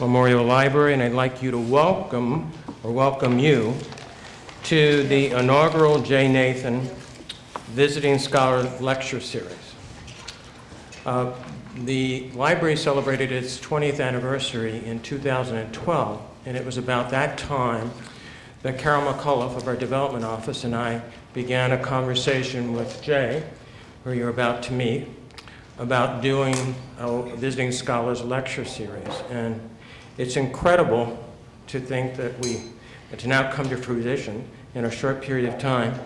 Memorial Library, and I'd like you to welcome, or welcome you, to the inaugural Jay Nathan Visiting Scholar Lecture Series. Uh, The library celebrated its 20th anniversary in 2012, and it was about that time that Carol McCullough of our development office and I began a conversation with Jay, who you're about to meet, about doing a visiting scholars lecture series. And it's incredible to think that we, it's now come to fruition in a short period of time.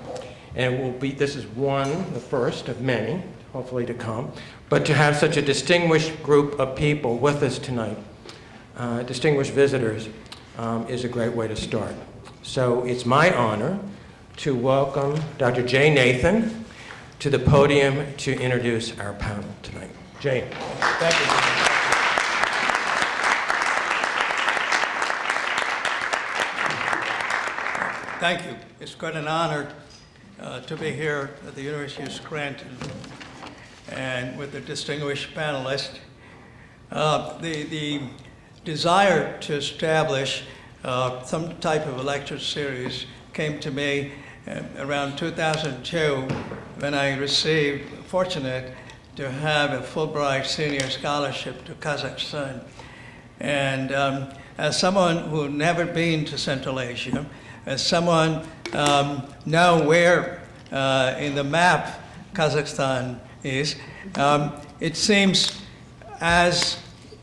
And will be, this is one, the first of many, hopefully to come, but to have such a distinguished group of people with us tonight, uh, distinguished visitors, um, is a great way to start. So it's my honor to welcome Dr. Jay Nathan to the podium to introduce our panel tonight. Jay. Thank you. Thank you. It's quite an honor uh, to be here at the University of Scranton and with the distinguished panelists. Uh, the, the desire to establish uh, some type of lecture series came to me around 2002 when I received, fortunate to have a Fulbright Senior Scholarship to Kazakhstan. And um, as someone who never been to Central Asia, as someone um, know where uh, in the map Kazakhstan is, um, it seems as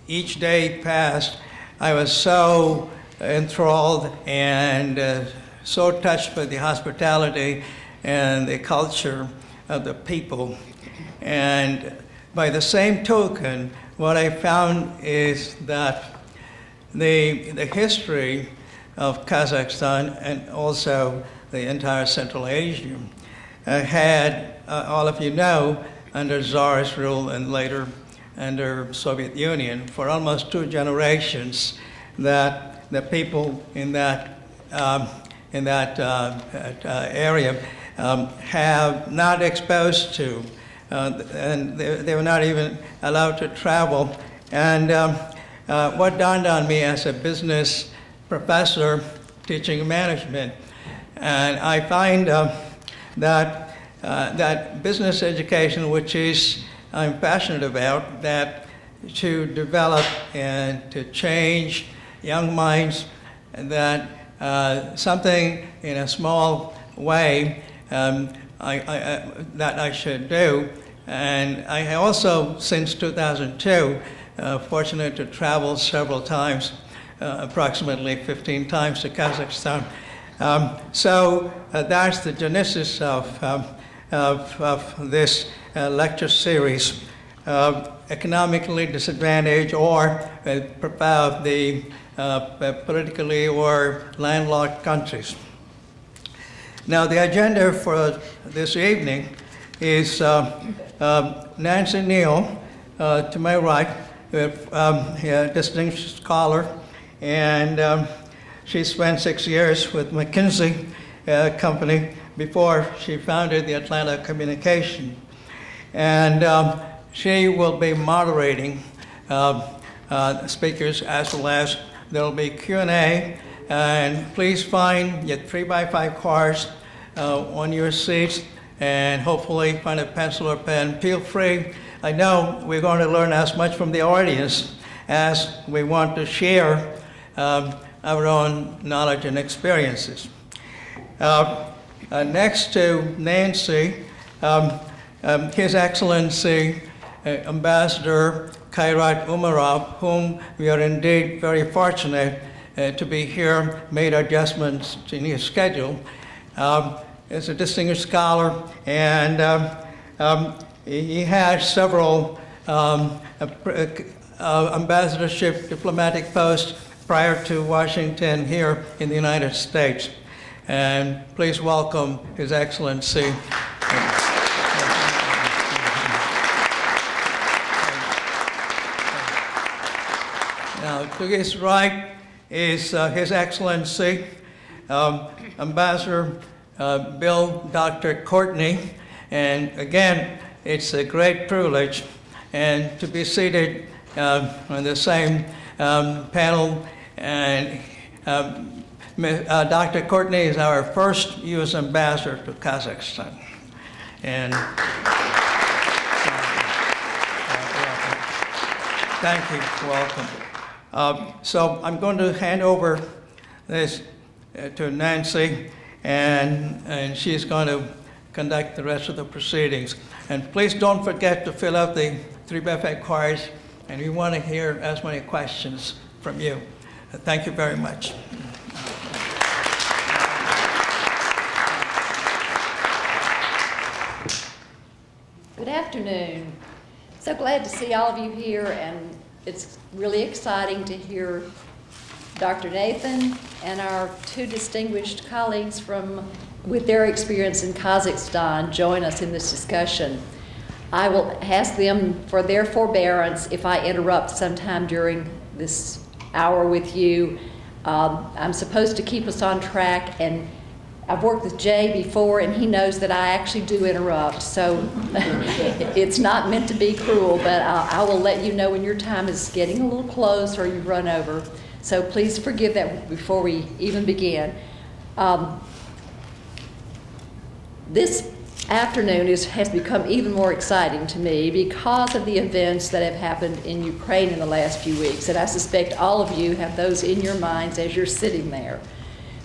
each day passed, I was so enthralled and uh, so touched by the hospitality and the culture of the people. And by the same token, what I found is that the, the history of Kazakhstan and also the entire Central Asia uh, had, uh, all of you know, under Tsarist rule and later under Soviet Union for almost two generations that the people in that, um, in that uh, uh area um, have not exposed to, uh, and they, they, were not even allowed to travel. And um, what dawned on me as a business professor teaching management, and I find that that business education, which is I'm passionate about, that to develop and to change young minds, that uh, something in a small way um, I, I, that I should do. And I also, since 2002, uh, fortunate to travel several times uh, approximately 15 times to Kazakhstan. Um, so uh, that's the genesis of, um, of, of, this uh, lecture series. economically disadvantaged or the politically or landlocked countries. Now, the agenda for this evening is uh, uh, Nancy Neill, uh, to my right, um, a distinguished scholar and um, she spent six years with McKinsey uh, Company before she founded the Atlanta Communication. And um, she will be moderating uh, uh, speakers as well as there will be Q&A. And please find your three by five cards uh, on your seats and hopefully find a pencil or pen. Feel free. I know we're going to learn as much from the audience as we want to share um, our own knowledge and experiences. Uh, uh, next to Nancy, um, um, His Excellency uh, Ambassador Kairat Umarov, whom we are indeed very fortunate uh, to be here, made adjustments in his schedule, um, is a distinguished scholar, and um, um, he has several um, uh, uh, ambassadorship diplomatic posts prior to Washington here in the United States. And please welcome His Excellency. To his right is uh, His Excellency um, Ambassador uh, Bill Dr. Courtney. And again, it's a great privilege and to be seated uh, on the same um, panel. And um, uh, Dr. Courtney is our first U.S. ambassador to Kazakhstan. And uh, welcome. Thank you, welcome. Um, So I'm going to hand over this uh, to Nancy, and, and she's going to conduct the rest of the proceedings. And please don't forget to fill out the 3BFA cards, and we want to hear as many questions from you. Uh, Thank you very much. Good afternoon. So glad to see all of you here, and it's really exciting to hear Dr. Nathan and our two distinguished colleagues from, with their experience in Kazakhstan, join us in this discussion. I will ask them for their forbearance if I interrupt sometime during this hour with you. Um, I'm supposed to keep us on track, and I've worked with Jay before, and he knows that I actually do interrupt. So it's not meant to be cruel, but I, I will let you know when your time is getting a little close or you've run over. So please forgive that before we even begin. Um, this afternoon is, has become even more exciting to me because of the events that have happened in Ukraine in the last few weeks. And I suspect all of you have those in your minds as you're sitting there.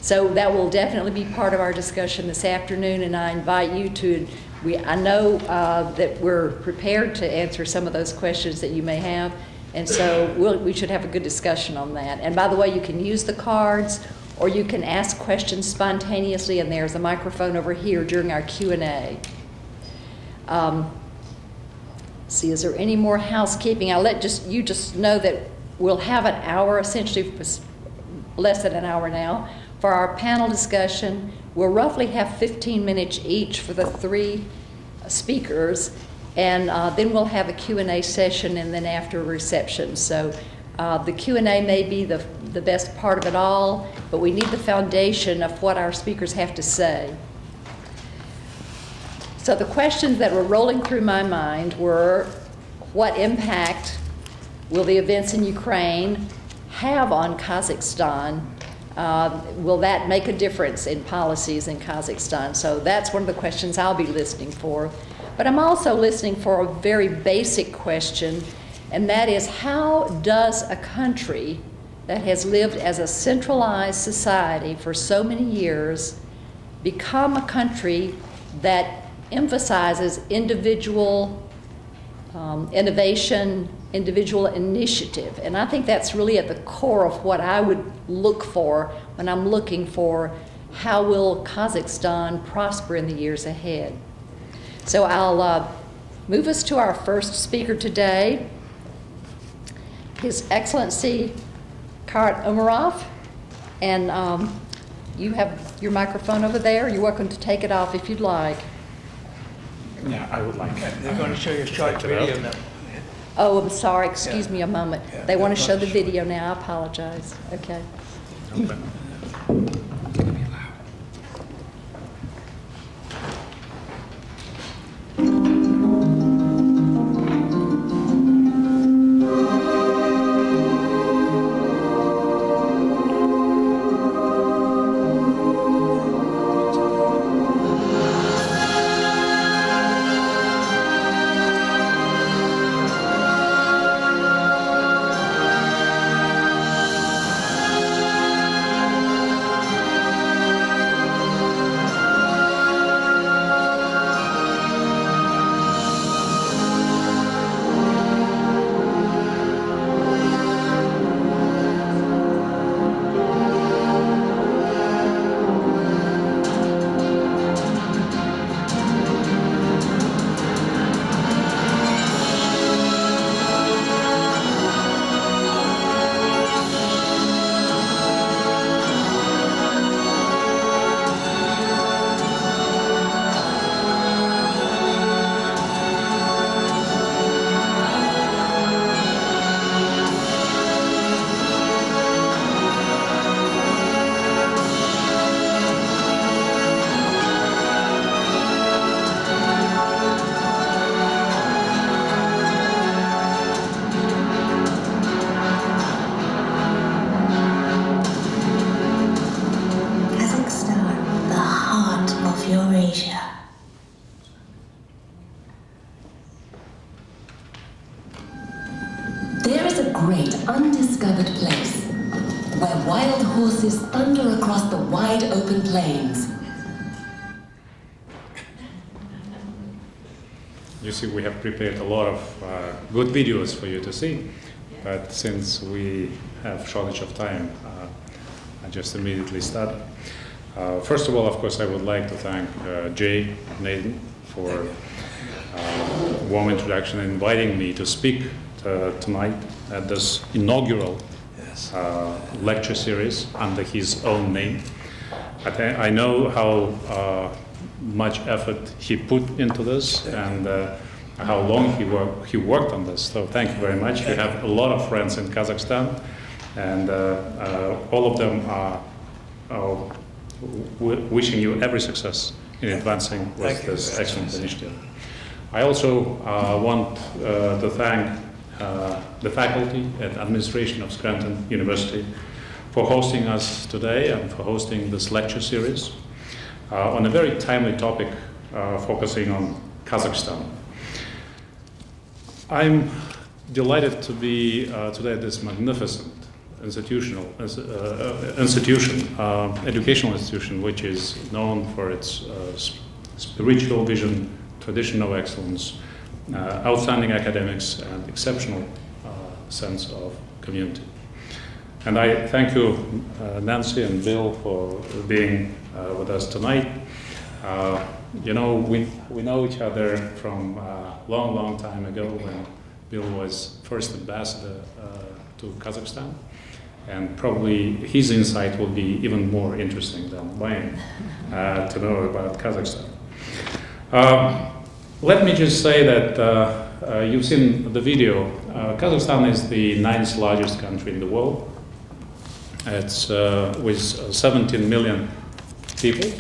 So that will definitely be part of our discussion this afternoon, and I invite you to, we, I know uh, that we're prepared to answer some of those questions that you may have, and so we'll, we should have a good discussion on that. And by the way, you can use the cards, or you can ask questions spontaneously, and there's a microphone over here during our Q&A. Um, see, is there any more housekeeping? I'll let just, you just know that we'll have an hour, essentially less than an hour now, for our panel discussion. We'll roughly have 15 minutes each for the three speakers, and uh, then we'll have a Q&A session and then after a reception. So uh, the Q&A may be the, the best part of it all, but we need the foundation of what our speakers have to say. So the questions that were rolling through my mind were, what impact will the events in Ukraine have on Kazakhstan? Uh, will that make a difference in policies in Kazakhstan? So that's one of the questions I'll be listening for. But I'm also listening for a very basic question, and that is how does a country that has lived as a centralized society for so many years become a country that emphasizes individual um, innovation, individual initiative. And I think that's really at the core of what I would look for when I'm looking for how will Kazakhstan prosper in the years ahead. So I'll uh, move us to our first speaker today, His Excellency Kairat Umarov. And um, you have your microphone over there. You're welcome to take it off if you'd like. Yeah, I would like. They're going to show you a short Check it out. video now. Oh, I'm sorry, excuse me a moment. Yeah, They want to show the video now, I apologize. Okay. undiscovered prepared a lot of uh, good videos for you to see, but since we have shortage of time, uh, I just immediately start. Uh, first of all, of course, I would like to thank uh, Jay Nathan for uh, warm introduction and inviting me to speak uh, tonight at this inaugural uh, lecture series under his own name. I, thi- I know how uh, much effort he put into this and uh, how long he, work, he worked on this. So thank you very much. We have a lot of friends in Kazakhstan, and uh, uh, all of them are, are w- wishing you every success in advancing with Thank this excellent initiative. I also uh, want uh, to thank uh, the faculty and administration of Scranton University for hosting us today and for hosting this lecture series uh, on a very timely topic uh, focusing on Kazakhstan. I'm delighted to be uh, today at this magnificent institutional uh, uh, institution, educational institution, which is known for its spiritual vision, tradition of excellence, outstanding academics, and exceptional sense of community. And I thank you, uh, Nancy and Bill, for being uh, with us tonight. Uh, you know, we, we know each other from a long, long time ago when Bill was first ambassador uh, to Kazakhstan. And probably his insight will be even more interesting than mine uh, to know about Kazakhstan. Um, let me just say that uh, uh, you've seen the video. Uh, Kazakhstan is the ninth largest country in the world. It's uh, with 17 million people.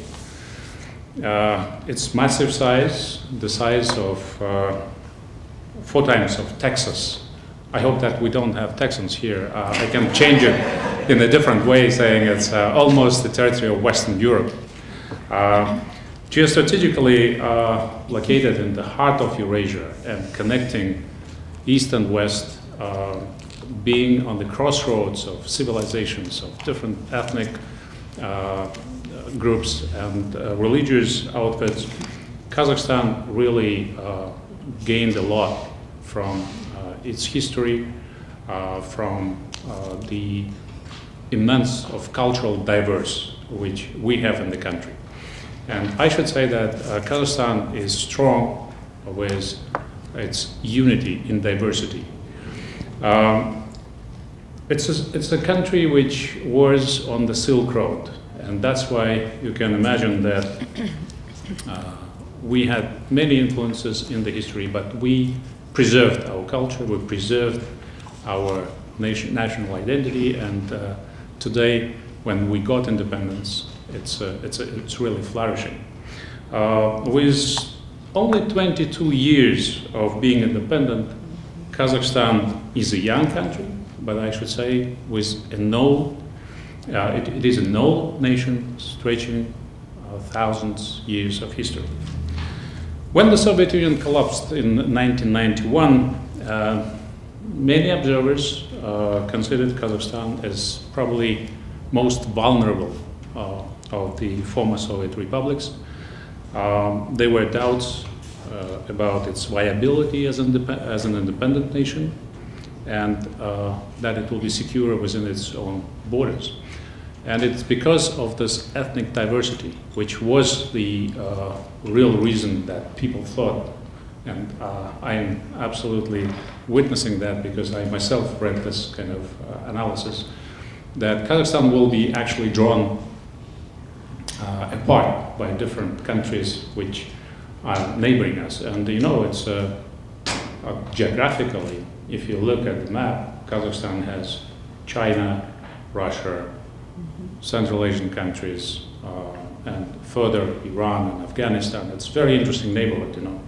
Uh, it's massive size, the size of uh, four times of Texas. I hope that we don't have Texans here. Uh, I can change it in a different way, saying it's uh, almost the territory of Western Europe. Uh, geostrategically uh, located in the heart of Eurasia and connecting east and west, being on the crossroads of civilizations of different ethnic groups and uh, religious outfits, Kazakhstan really uh, gained a lot from uh, its history, from the immense of cultural diverse which we have in the country. And I should say that uh, Kazakhstan is strong with its unity in diversity. Um, it's, a, it's a country which was on the Silk Road, and that's why you can imagine that uh, we had many influences in the history, but we preserved our culture, we preserved our nation, national identity, and uh, today, when we got independence, it's, uh, it's, it's really flourishing. Uh, with only 22 years of being independent, Kazakhstan is a young country, but I should say with an old, uh, it, it is an old nation stretching uh, thousands years of history. When the Soviet Union collapsed in 1991, uh, many observers uh, considered Kazakhstan as probably most vulnerable uh, of the former Soviet republics. Um, there were doubts uh, about its viability as, as an independent nation and that it will be secure within its own borders. And it's because of this ethnic diversity, which was the uh, real reason that people thought, and uh, I'm absolutely witnessing that because I myself read this kind of uh, analysis, that Kazakhstan will be actually drawn uh, apart by different countries which are neighboring us. And you know, it's uh, uh, geographically, if you look at the map, Kazakhstan has China, Russia, Central Asian countries, uh, and further Iran and Afghanistan. It's a very interesting neighborhood, you know.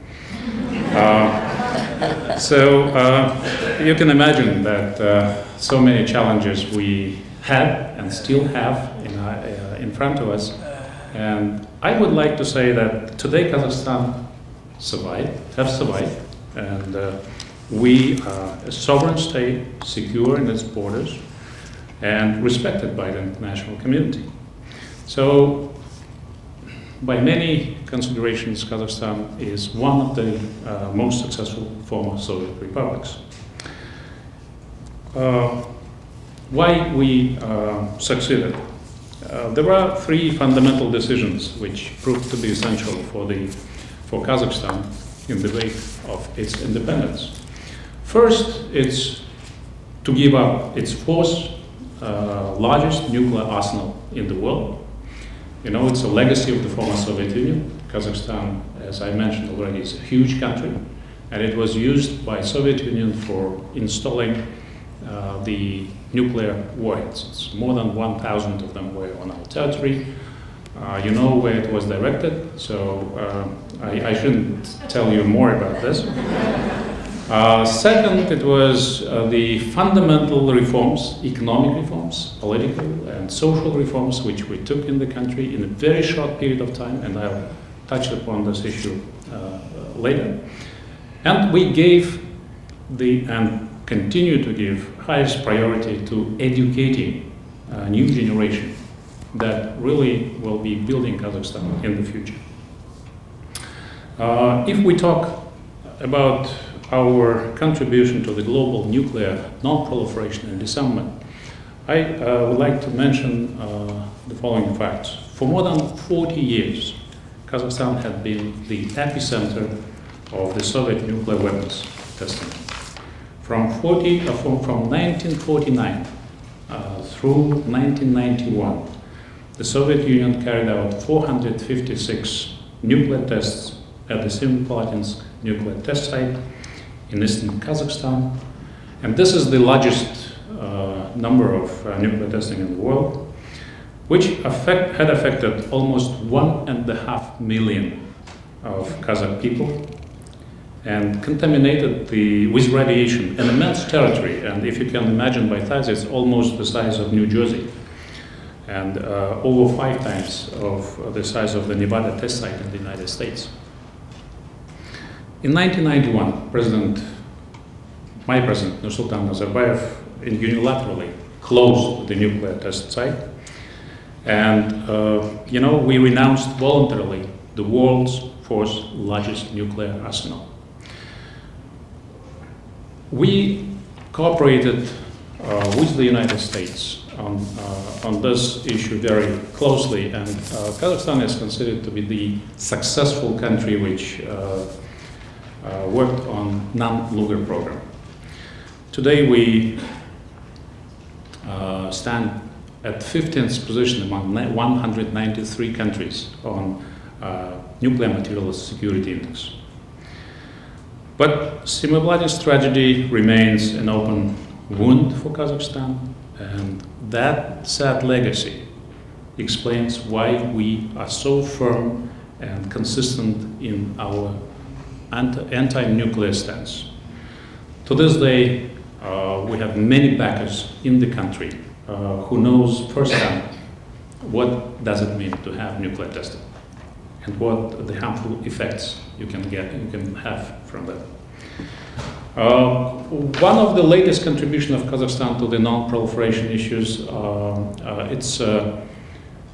Uh, so uh, you can imagine that uh, so many challenges we had and still have in, uh, in front of us. And I would like to say that today Kazakhstan survived, have survived, and uh, we are a sovereign state, secure in its borders, and respected by the international community. So, by many considerations, Kazakhstan is one of the uh, most successful former Soviet republics. Uh, why we uh, succeeded? Uh, there are three fundamental decisions which proved to be essential for, the, for Kazakhstan in the wake of its independence. First, it's to give up its fourth uh, largest nuclear arsenal in the world. You know, it's a legacy of the former Soviet Union. Kazakhstan, as I mentioned already, is a huge country, and it was used by Soviet Union for installing uh, the nuclear warheads. It's more than 1,000 of them were on our territory. Uh, you know where it was directed, so uh, I, I, shouldn't tell you more about this. Uh, second, it was uh, the fundamental reforms, economic reforms, political and social reforms, which we took in the country in a very short period of time, and I'll touch upon this issue uh, later. And we gave the, and continue to give highest priority to educating a new generation that really will be building Kazakhstan in the future. Uh, if we talk about our contribution to the global nuclear non-proliferation and disarmament, I uh, would like to mention uh, the following facts. For more than 40 years, Kazakhstan had been the epicenter of the Soviet nuclear weapons testing. From, 40, uh, from, from 1949 uh, through 1991, the Soviet Union carried out 456 nuclear tests at the Semipalatinsk nuclear test site in eastern Kazakhstan. And this is the largest uh, number of uh, nuclear testing in the world, which affect, had affected almost one and a half million of Kazakh people and contaminated the, with radiation an immense territory. And if you can imagine by size, it's almost the size of New Jersey and uh, over five times of the size of the Nevada test site in the United States. In 1991, President, my president, Nursultan Nazarbayev, unilaterally closed the nuclear test site. And, uh, you know, we renounced voluntarily the world's fourth largest nuclear arsenal. We cooperated uh, with the United States on, uh, on this issue very closely, and uh, Kazakhstan is considered to be the successful country which uh, uh, worked on Nunn-Lugar program. Today we uh, stand at 15th position among 193 countries on nuclear materials security index. But Semipalatinsk tragedy remains an open wound for Kazakhstan, and that sad legacy explains why we are so firm and consistent in our anti-nuclear stance. To this day, uh, we have many backers in the country uh, who knows firsthand what does it mean to have nuclear testing and what the harmful effects you can get, you can have from that. Uh, one of the latest contribution of Kazakhstan to the non-proliferation issues, uh, uh, it's uh,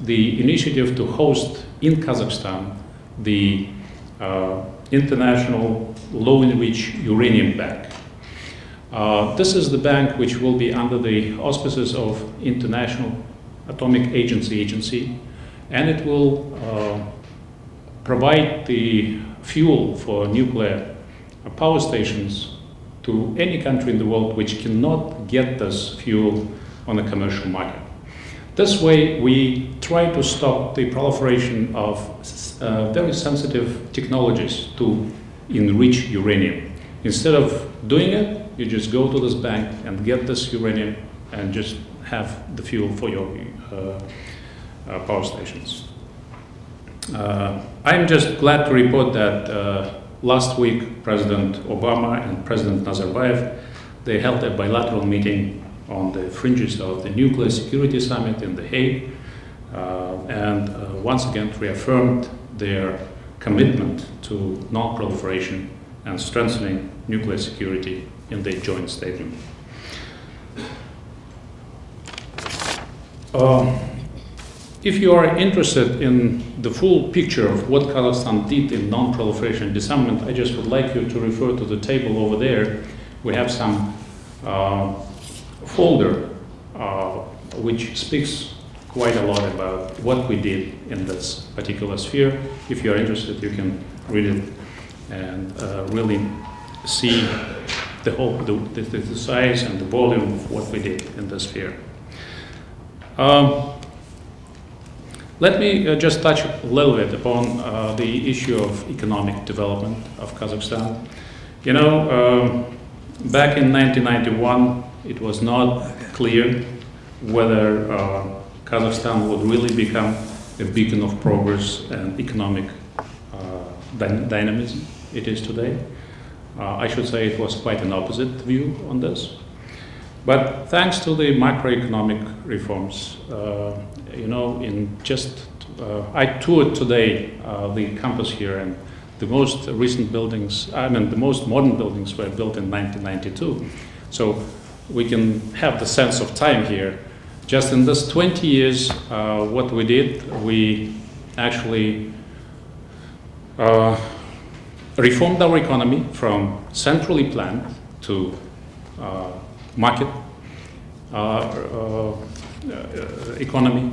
the initiative to host in Kazakhstan the International Low-Enriched Uranium Bank. Uh, this is the bank which will be under the auspices of International Atomic Energy Agency, and it will provide the fuel for nuclear power stations to any country in the world which cannot get this fuel on a commercial market. This way, we try to stop the proliferation of uh, very sensitive technologies to enrich uranium. Instead of doing it, you just go to this bank and get this uranium and just have the fuel for your uh, uh, power stations. Uh, I'm just glad to report that uh, last week President Obama and President Nazarbayev they held a bilateral meeting on the fringes of the Nuclear Security Summit in The Hague uh, and uh, once again reaffirmed their commitment to non-proliferation and strengthening nuclear security in their joint statement. Uh, if you are interested in the full picture of what Kazakhstan did in non-proliferation disarmament, I just would like you to refer to the table over there. We have some uh, folder uh, which speaks quite a lot about what we did in this particular sphere. If you are interested, you can read it and uh, really see the whole the, the, the size and the volume of what we did in this sphere. Um, let me uh, just touch a little bit upon uh, the issue of economic development of Kazakhstan. You know, um, back in 1991, it was not clear whether uh, Kazakhstan would really become a beacon of progress and economic uh, dy- dynamism it is today. Uh, I should say it was quite an opposite view on this. But thanks to the macroeconomic reforms, uh, you know, in just, uh, I toured today uh, the campus here, and the most recent buildings, I mean, the most modern buildings were built in 1992. So we can have the sense of time here. Just in this 20 years, uh, what we did, we actually uh, reformed our economy from centrally planned to uh, market uh, uh, uh, economy.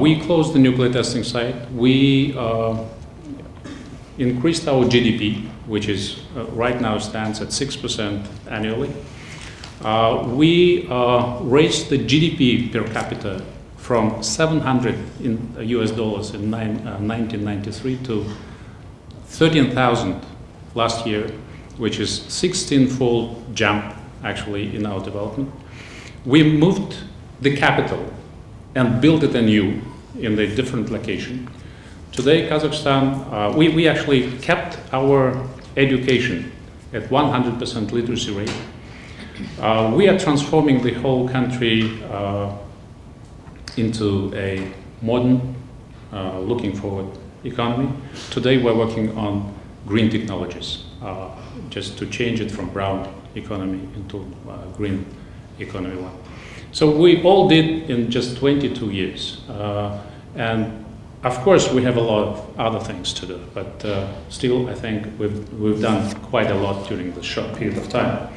We closed the nuclear testing site. We increased our GDP, which is right now stands at 6% annually. Uh, we uh, raised the GDP per capita from 700 in US dollars in nine, uh, 1993 to 13,000 last year, which is 16-fold jump actually in our development. We moved the capital and built it anew in a different location. Today, Kazakhstan, uh, we, we actually kept our education at 100% literacy rate. Uh, we are transforming the whole country uh, into a modern, uh, looking forward economy. Today, we're working on green technologies, uh, just to change it from brown economy into uh, green economy one. So we all did in just 22 years. Uh, and of course, we have a lot of other things to do, but still, I think we've, we've done quite a lot during this short period of time.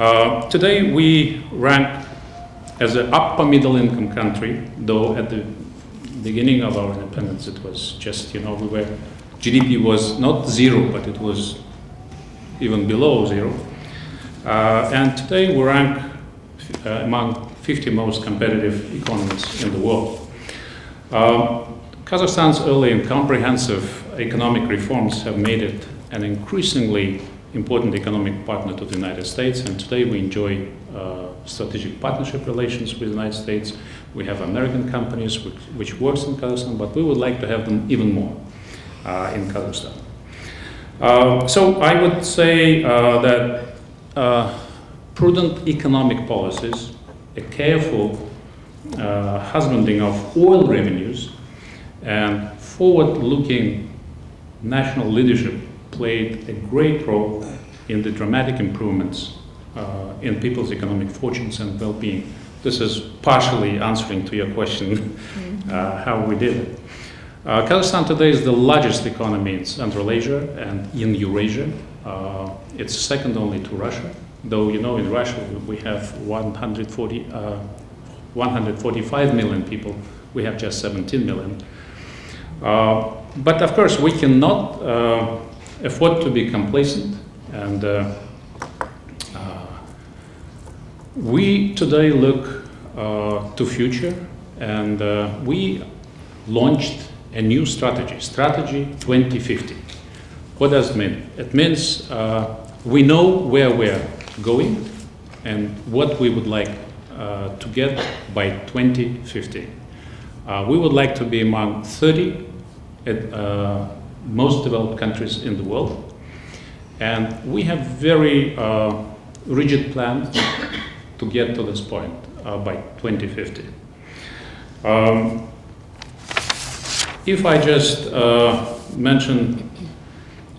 Uh, today, we rank as an upper middle income country, though at the beginning of our independence, it was just, you know, we were, GDP was not zero, but it was even below zero. Uh, and today we rank uh, among 50 most competitive economies in the world. Um, Kazakhstan's early and comprehensive economic reforms have made it an increasingly important economic partner to the United States, and today we enjoy uh, strategic partnership relations with the United States. We have American companies which, which works in Kazakhstan, but we would like to have them even more uh, in Kazakhstan. Uh, so I would say uh, that uh, prudent economic policies, a careful uh, husbanding of oil revenues, and forward-looking national leadership played a great role in the dramatic improvements uh, in people's economic fortunes and well-being. This is partially answering to your question, uh, how we did it. Uh, Kazakhstan today is the largest economy in Central Asia and in Eurasia. Uh, it's second only to Russia, though you know in Russia we have 140, uh, 145 million people. We have just 17 million. Uh, but of course, we cannot afford to be complacent, and uh, uh, we today look uh, to future, and uh, we launched a new strategy, Strategy 2050. What does it mean? It means uh, we know where we're going and what we would like to get by 2050. Uh, we would like to be among 30 uh, most developed countries in the world. And we have very uh, rigid plans to get to this point uh, by 2050. Um, if I just uh, mention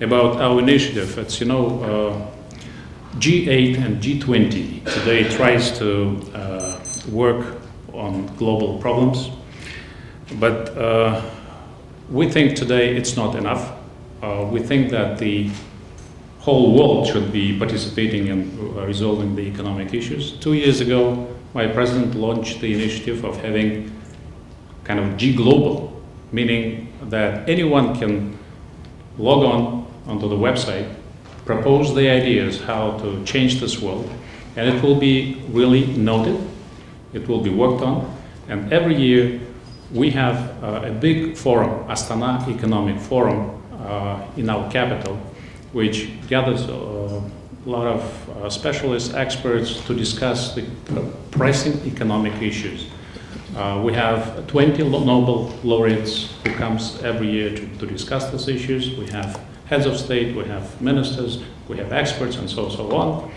about our initiative. It's, you know, uh, G8 and G20 today tries to uh, work on global problems, but uh, we think today it's not enough. Uh, we think that the whole world should be participating in uh, resolving the economic issues. Two years ago, my president launched the initiative of having kind of G Global, meaning that anyone can log on onto the website, propose the ideas how to change this world, and it will be really noted, it will be worked on, and every year we have uh, a big forum, Astana Economic Forum, uh, in our capital, which gathers uh, a lot of uh, specialists, experts to discuss the pressing economic issues. Uh, we have 20 Nobel laureates who comes every year to, to discuss these issues. We have heads of state, we have ministers, we have experts, and so so on.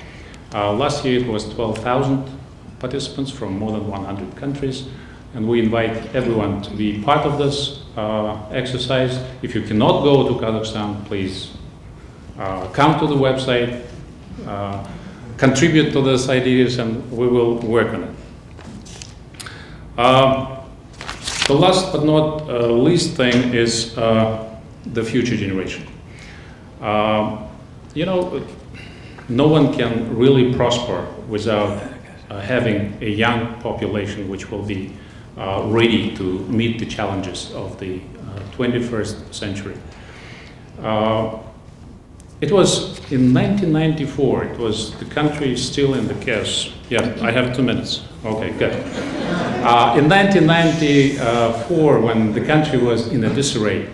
Uh, last year it was 12,000 participants from more than 100 countries, and we invite everyone to be part of this uh, exercise. If you cannot go to Kazakhstan, please uh, come to the website, uh, contribute to these ideas, and we will work on it. Um, the last but not uh, least thing is uh, the future generation. Um, you know, no one can really prosper without uh, having a young population which will be ready to meet the challenges of the uh, 21st century. Uh, it was in 1994, it was the country still in the chaos. Yeah, I have two minutes. Okay, good. Uh, in 1994, when the country was in a disarray,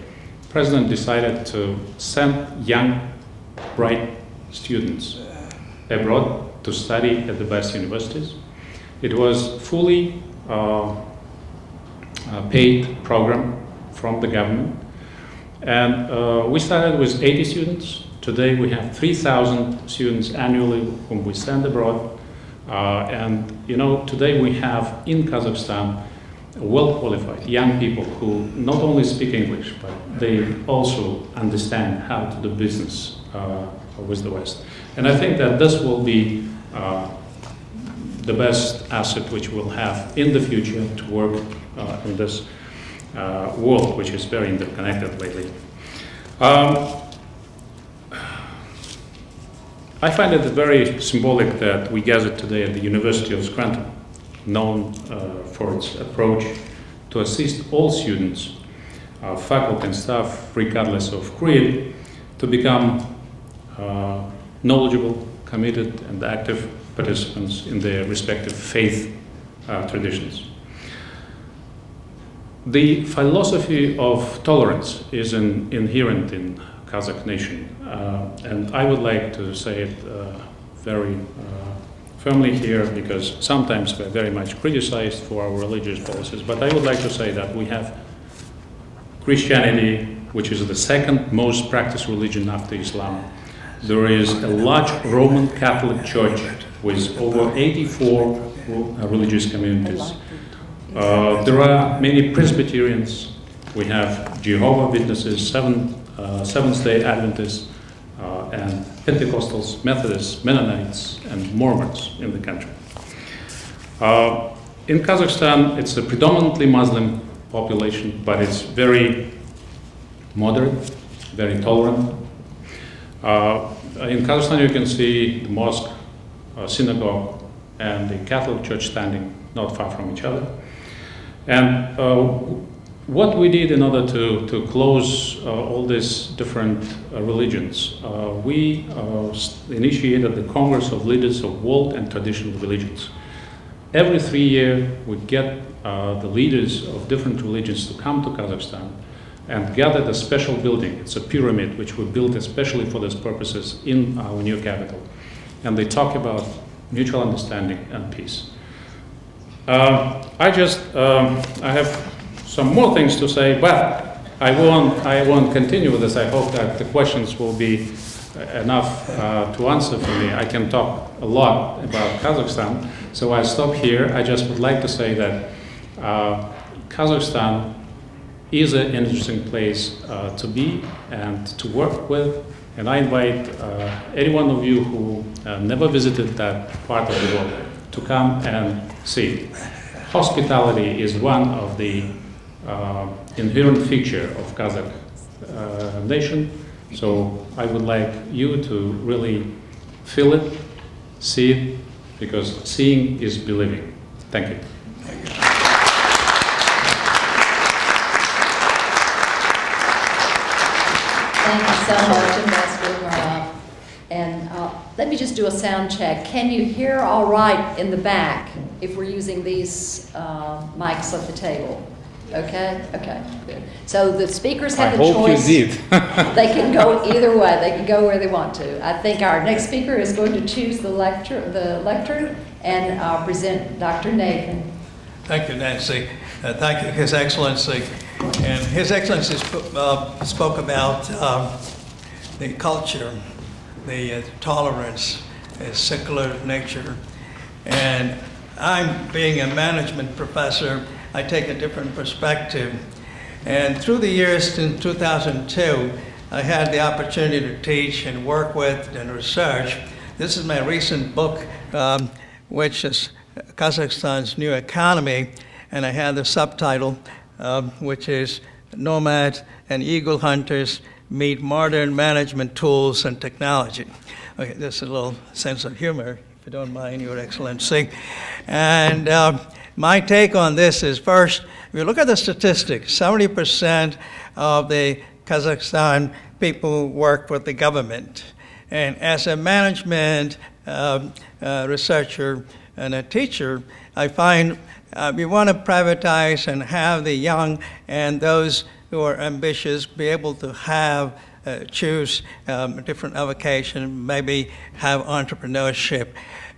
President decided to send young, bright students abroad to study at the best universities. It was fully uh, uh, paid program from the government. And uh, we started with 80 students. Today we have 3,000 students annually whom we send abroad. Uh, and you know, today we have in Kazakhstan well qualified young people who not only speak English, but they also understand how to do business uh, with the West. And I think that this will be uh, the best asset which we'll have in the future to work uh, in this uh, world, which is very interconnected lately. Um, I find it very symbolic that we gathered today at the University of Scranton, known uh, for its approach to assist all students, uh, faculty and staff, regardless of creed, to become uh, knowledgeable, committed, and active participants in their respective faith uh, traditions. The philosophy of tolerance is in, inherent in Kazakh nation, uh, and I would like to say it uh, very uh, firmly here because sometimes we're very much criticized for our religious policies. But I would like to say that we have Christianity, which is the second most practiced religion after Islam. There is a large Roman Catholic Church with over 84 uh, religious communities. Uh, there are many Presbyterians. We have Jehovah Witnesses, seven, uh, Seventh Day Adventists, uh, and Pentecostals, Methodists, Mennonites, and Mormons in the country. Uh, in Kazakhstan, it's a predominantly Muslim population, but it's very moderate, very tolerant. Uh, in Kazakhstan, you can see the mosque, uh, synagogue, and the Catholic church standing not far from each other. And uh, what we did in order to, to close uh, all these different uh, religions, uh, we uh, initiated the Congress of Leaders of World and Traditional Religions. Every three years, we get uh, the leaders of different religions to come to Kazakhstan and gather a special building. It's a pyramid which we built especially for these purposes in our new capital. And they talk about mutual understanding and peace. Uh, I just, um, I have some more things to say, but I won't, I won't continue with this. I hope that the questions will be enough uh, to answer for me. I can talk a lot about Kazakhstan, so I stop here. I just would like to say that uh, Kazakhstan is an interesting place uh, to be and to work with. And I invite uh, any one of you who uh, never visited that part of the world to come and see. Hospitality is one of the uh, inherent feature of Kazakh uh, nation. So I would like you to really feel it, see it, because seeing is believing. Thank you. Thank you so much, Ambassador Umarov. And uh, let me just do a sound check. Can you hear all right in the back if we're using these uh, mics at the table? Okay, okay, good. So the speakers I have the hope you choice. did. They can go either way, they can go where they want to. I think our next speaker is going to choose the lecture, the lectern and uh, present Dr. Nathan. Thank you, Nancy. Uh, Thank you, His Excellency. And His Excellency sp- uh, spoke about um, the culture, the uh, tolerance, the secular nature. And I'm, being a management professor, I take a different perspective. And through the years since 2002, I had the opportunity to teach and work with and research. This is my recent book, um, which is Kazakhstan's New Economy, and I had the subtitle, um, which is Nomads and Eagle Hunters Meet Modern Management Tools and Technology. Okay, there's a little sense of humor, if you don't mind, Your Excellency. And um, my take on this is first, if you look at the statistics, 70% of the Kazakhstan people work with the government. And as a management um, uh, researcher and a teacher, I find uh, we want to privatize and have the young and those who are ambitious be able to have uh, choose um, a different avocation, maybe have entrepreneurship.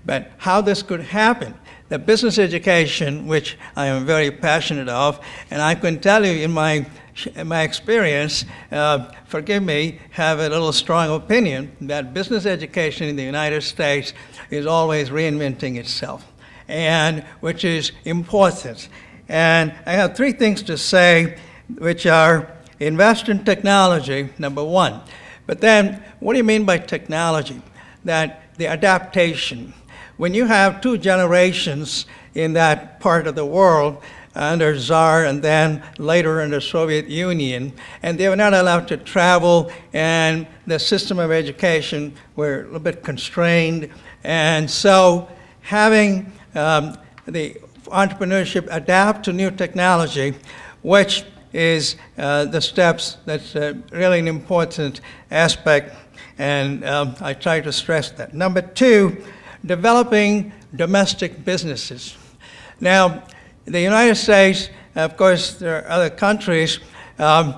But how this could happen, the business education, which I am very passionate of, and I can tell you in my in my experience, uh, forgive me, have a little strong opinion that business education in the United States is always reinventing itself, and which is important. And I have three things to say, which are invest in technology, number one. But then, what do you mean by technology? That the adaptation. When you have two generations in that part of the world, under Tsar and then later in the Soviet Union, and they were not allowed to travel, and the system of education were a little bit constrained. And so, having um, the entrepreneurship adapt to new technology, which is uh, the steps that's uh, really an important aspect, and um, I try to stress that. Number two, developing domestic businesses. Now, the United States, of course, there are other countries, um,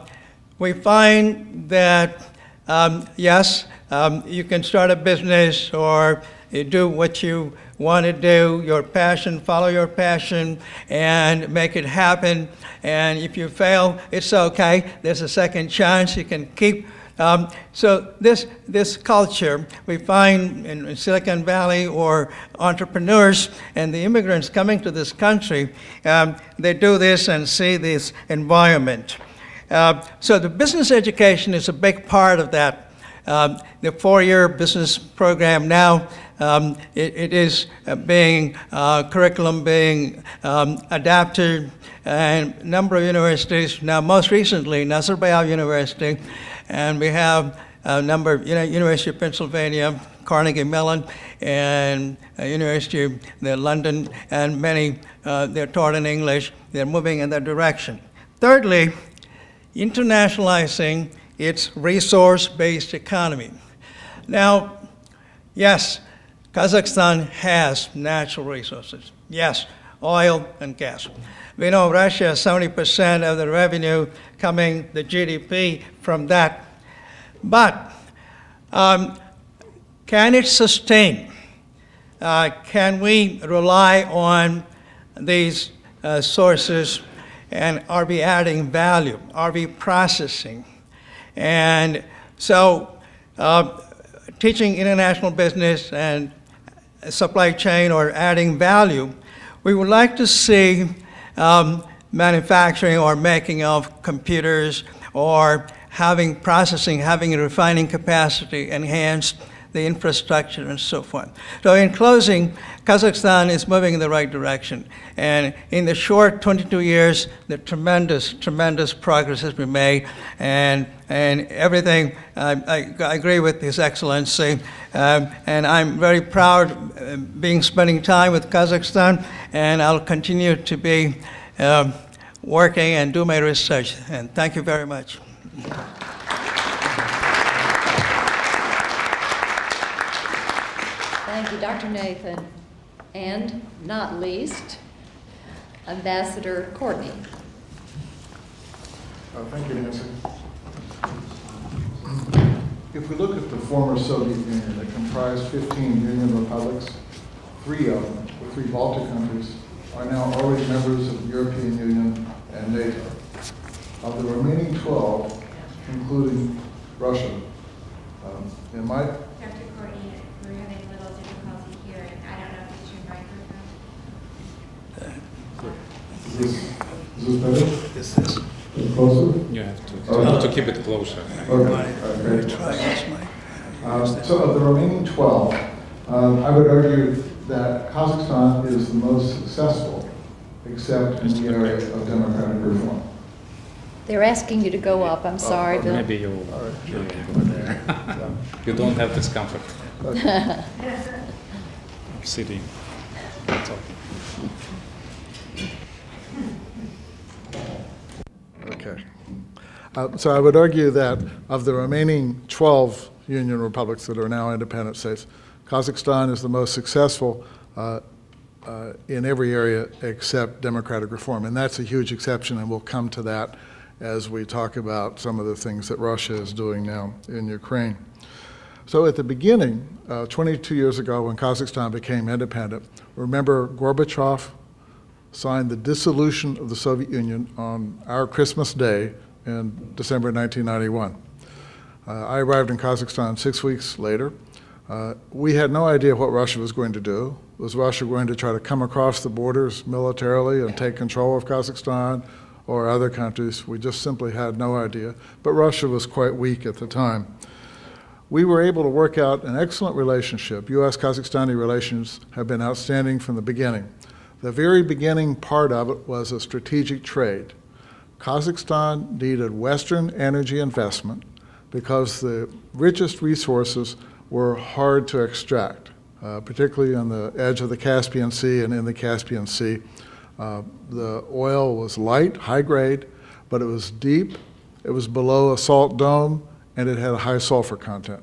we find that, um, yes, um, you can start a business or you do what you want to do, your passion, follow your passion, and make it happen. And if you fail, it's okay. There's a second chance. You can keep um, so this, this culture we find in Silicon Valley or entrepreneurs and the immigrants coming to this country, um, they do this and see this environment. Uh, so the business education is a big part of that. Um, the four-year business program now, um, it, it is uh, being, uh, curriculum being um, adapted and a number of universities, now most recently Nazarbayev University, and we have a number of, you know, University of Pennsylvania, Carnegie Mellon, and University of London, and many, uh, they're taught in English. They're moving in that direction. Thirdly, internationalizing its resource-based economy. Now, yes, Kazakhstan has natural resources. Yes, oil and gas. We know Russia, 70% of the revenue coming, the GDP from that. But um, can it sustain? Uh, can we rely on these uh, sources and are we adding value? Are we processing? And so, uh, teaching international business and supply chain or adding value, we would like to see um, manufacturing or making of computers or having processing, having a refining capacity, enhanced the infrastructure and so forth. So in closing, Kazakhstan is moving in the right direction. And in the short 22 years, the tremendous, tremendous progress has been made. And, and everything, I, I, I agree with His Excellency. Um, and I'm very proud uh, being spending time with Kazakhstan. And I'll continue to be um, working and do my research. And thank you very much. Thank you, Dr. Nathan. And not least, Ambassador Courtney. Uh, Thank you, Nancy. If we look at the former Soviet Union, it comprised 15 Union republics. Three of them, the three Baltic countries, are now already members of the European Union and NATO. Of the remaining 12, including Russia, um, in my, Dr. Courtney, we're having a little difficulty hearing. I don't know if it's your microphone. Is this, is this better? Is this? Closer? You have to, Okay. to keep it closer. Okay, all right, great. Try this mic. Um, So of the remaining 12, um, I would argue that Kazakhstan is the most successful, except in the area of democratic reform. They're asking you to go up, I'm sorry, Bill. Maybe you will you will go there. you don't have discomfort of sitting. That's all. Okay. Uh, So I would argue that of the remaining 12 Union republics that are now independent states, Kazakhstan is the most successful uh, uh, in every area except democratic reform. And that's a huge exception, and we'll come to that as we talk about some of the things that Russia is doing now in Ukraine. So at the beginning, uh, 22 years ago, when Kazakhstan became independent, remember Gorbachev signed the dissolution of the Soviet Union on our Christmas Day in December 1991. Uh, I arrived in Kazakhstan six weeks later. Uh, we had no idea what Russia was going to do. Was Russia going to try to come across the borders militarily and take control of Kazakhstan or other countries? We just simply had no idea. But Russia was quite weak at the time. We were able to work out an excellent relationship. U.S. Kazakhstani relations have been outstanding from the beginning. The very beginning part of it was a strategic trade. Kazakhstan needed Western energy investment because the richest resources were hard to extract, uh, particularly on the edge of the Caspian Sea and in the Caspian Sea. Uh, the oil was light, high grade, but it was deep, it was below a salt dome, and it had a high sulfur content.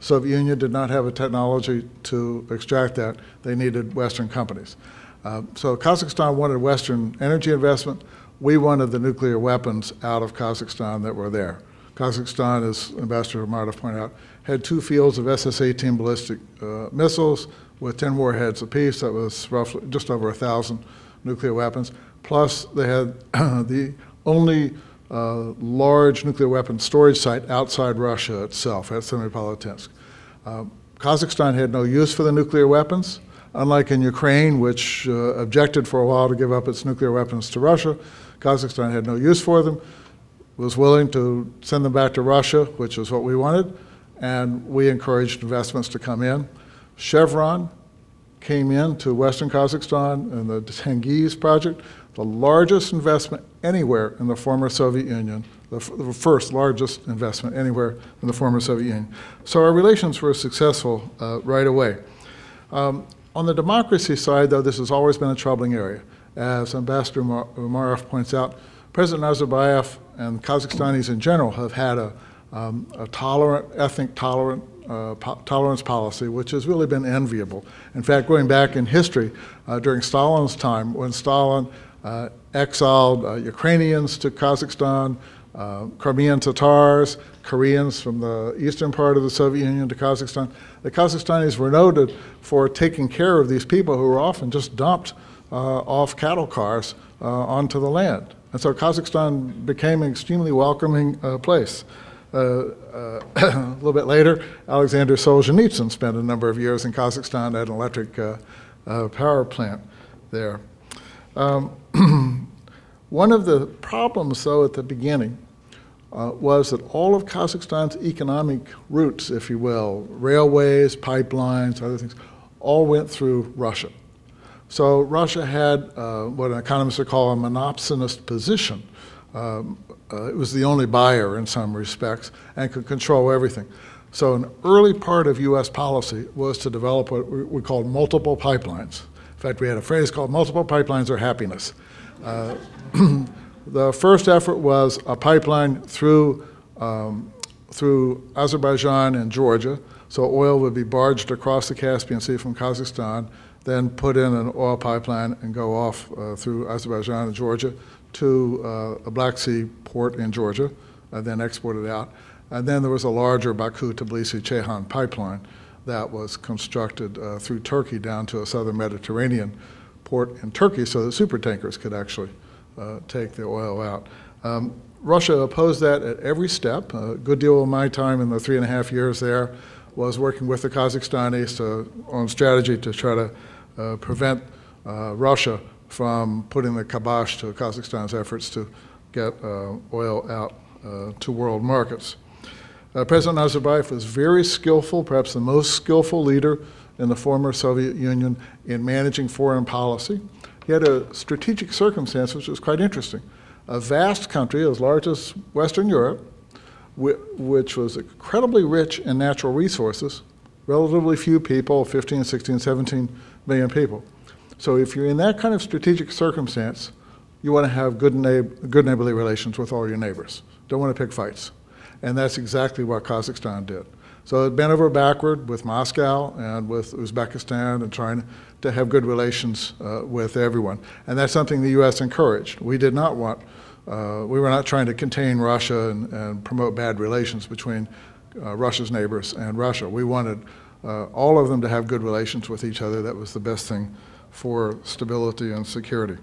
Soviet Union did not have a technology to extract that. They needed Western companies. Uh, so Kazakhstan wanted Western energy investment. We wanted the nuclear weapons out of Kazakhstan that were there. Kazakhstan, as Ambassador Umarov pointed out, had two fields of SS-18 ballistic uh, missiles with 10 warheads apiece. That was roughly just over 1,000 nuclear weapons. Plus, they had the only uh, large nuclear weapons storage site outside Russia itself, at Semipalatinsk. Uh, Kazakhstan had no use for the nuclear weapons. Unlike in Ukraine, which uh, objected for a while to give up its nuclear weapons to Russia, Kazakhstan had no use for them, was willing to send them back to Russia, which is what we wanted, and we encouraged investments to come in. Chevron came in to Western Kazakhstan and the Tengiz project, the largest investment anywhere in the former Soviet Union, the, f- the first largest investment anywhere in the former Soviet Union. So our relations were successful uh, right away. Um, on the democracy side, though, this has always been a troubling area. As Ambassador Mar- Umarov points out, President Nazarbayev and Kazakhstanis in general have had a, um, a tolerant, ethnic tolerant uh, po- tolerance policy, which has really been enviable. In fact, going back in history, uh, during Stalin's time, when Stalin uh, exiled uh, Ukrainians to Kazakhstan, uh, Crimean Tatars, Koreans from the eastern part of the Soviet Union to Kazakhstan, the Kazakhstanis were noted for taking care of these people who were often just dumped uh, off cattle cars uh, onto the land. And so Kazakhstan became an extremely welcoming uh, place. Uh, uh, a little bit later, Alexander Solzhenitsyn spent a number of years in Kazakhstan at an electric power plant there. Um, one of the problems, though, at the beginning uh, was that all of Kazakhstan's economic routes, if you will, railways, pipelines, other things, all went through Russia. So Russia had uh, what economists would call a monopsonist position. Um, uh, it was the only buyer in some respects and could control everything. So an early part of U.S. policy was to develop what we we called multiple pipelines. In fact, we had a phrase called multiple pipelines are happiness. Uh, the first effort was a pipeline through, um, through Azerbaijan and Georgia. So oil would be barged across the Caspian Sea from Kazakhstan, then put in an oil pipeline and go off uh, through Azerbaijan and Georgia to uh, a Black Sea port in Georgia, and then exported out. And then there was a larger Baku Tbilisi Ceyhan pipeline that was constructed uh, through Turkey down to a southern Mediterranean port in Turkey so that supertankers could actually uh, take the oil out. Um, Russia opposed that at every step. A good deal of my time in the three and a half years there was working with the Kazakhstanis to, on strategy to try to uh, prevent uh, Russia from putting the kibosh to Kazakhstan's efforts to get uh, oil out uh, to world markets. Uh, President Nazarbayev was very skillful, perhaps the most skillful leader in the former Soviet Union in managing foreign policy. He had a strategic circumstance which was quite interesting. A vast country as large as Western Europe, which was incredibly rich in natural resources, relatively few people 15, 16, 17 million people. So if you're in that kind of strategic circumstance, you want to have good, good neighborly relations with all your neighbors. Don't want to pick fights. And that's exactly what Kazakhstan did. So it bent over backward with Moscow and with Uzbekistan and trying to have good relations uh, with everyone. And that's something the U.S. encouraged. We did not want, uh, we were not trying to contain Russia and, and promote bad relations between uh, Russia's neighbors and Russia. We wanted uh, all of them to have good relations with each other. That was the best thing for stability and security.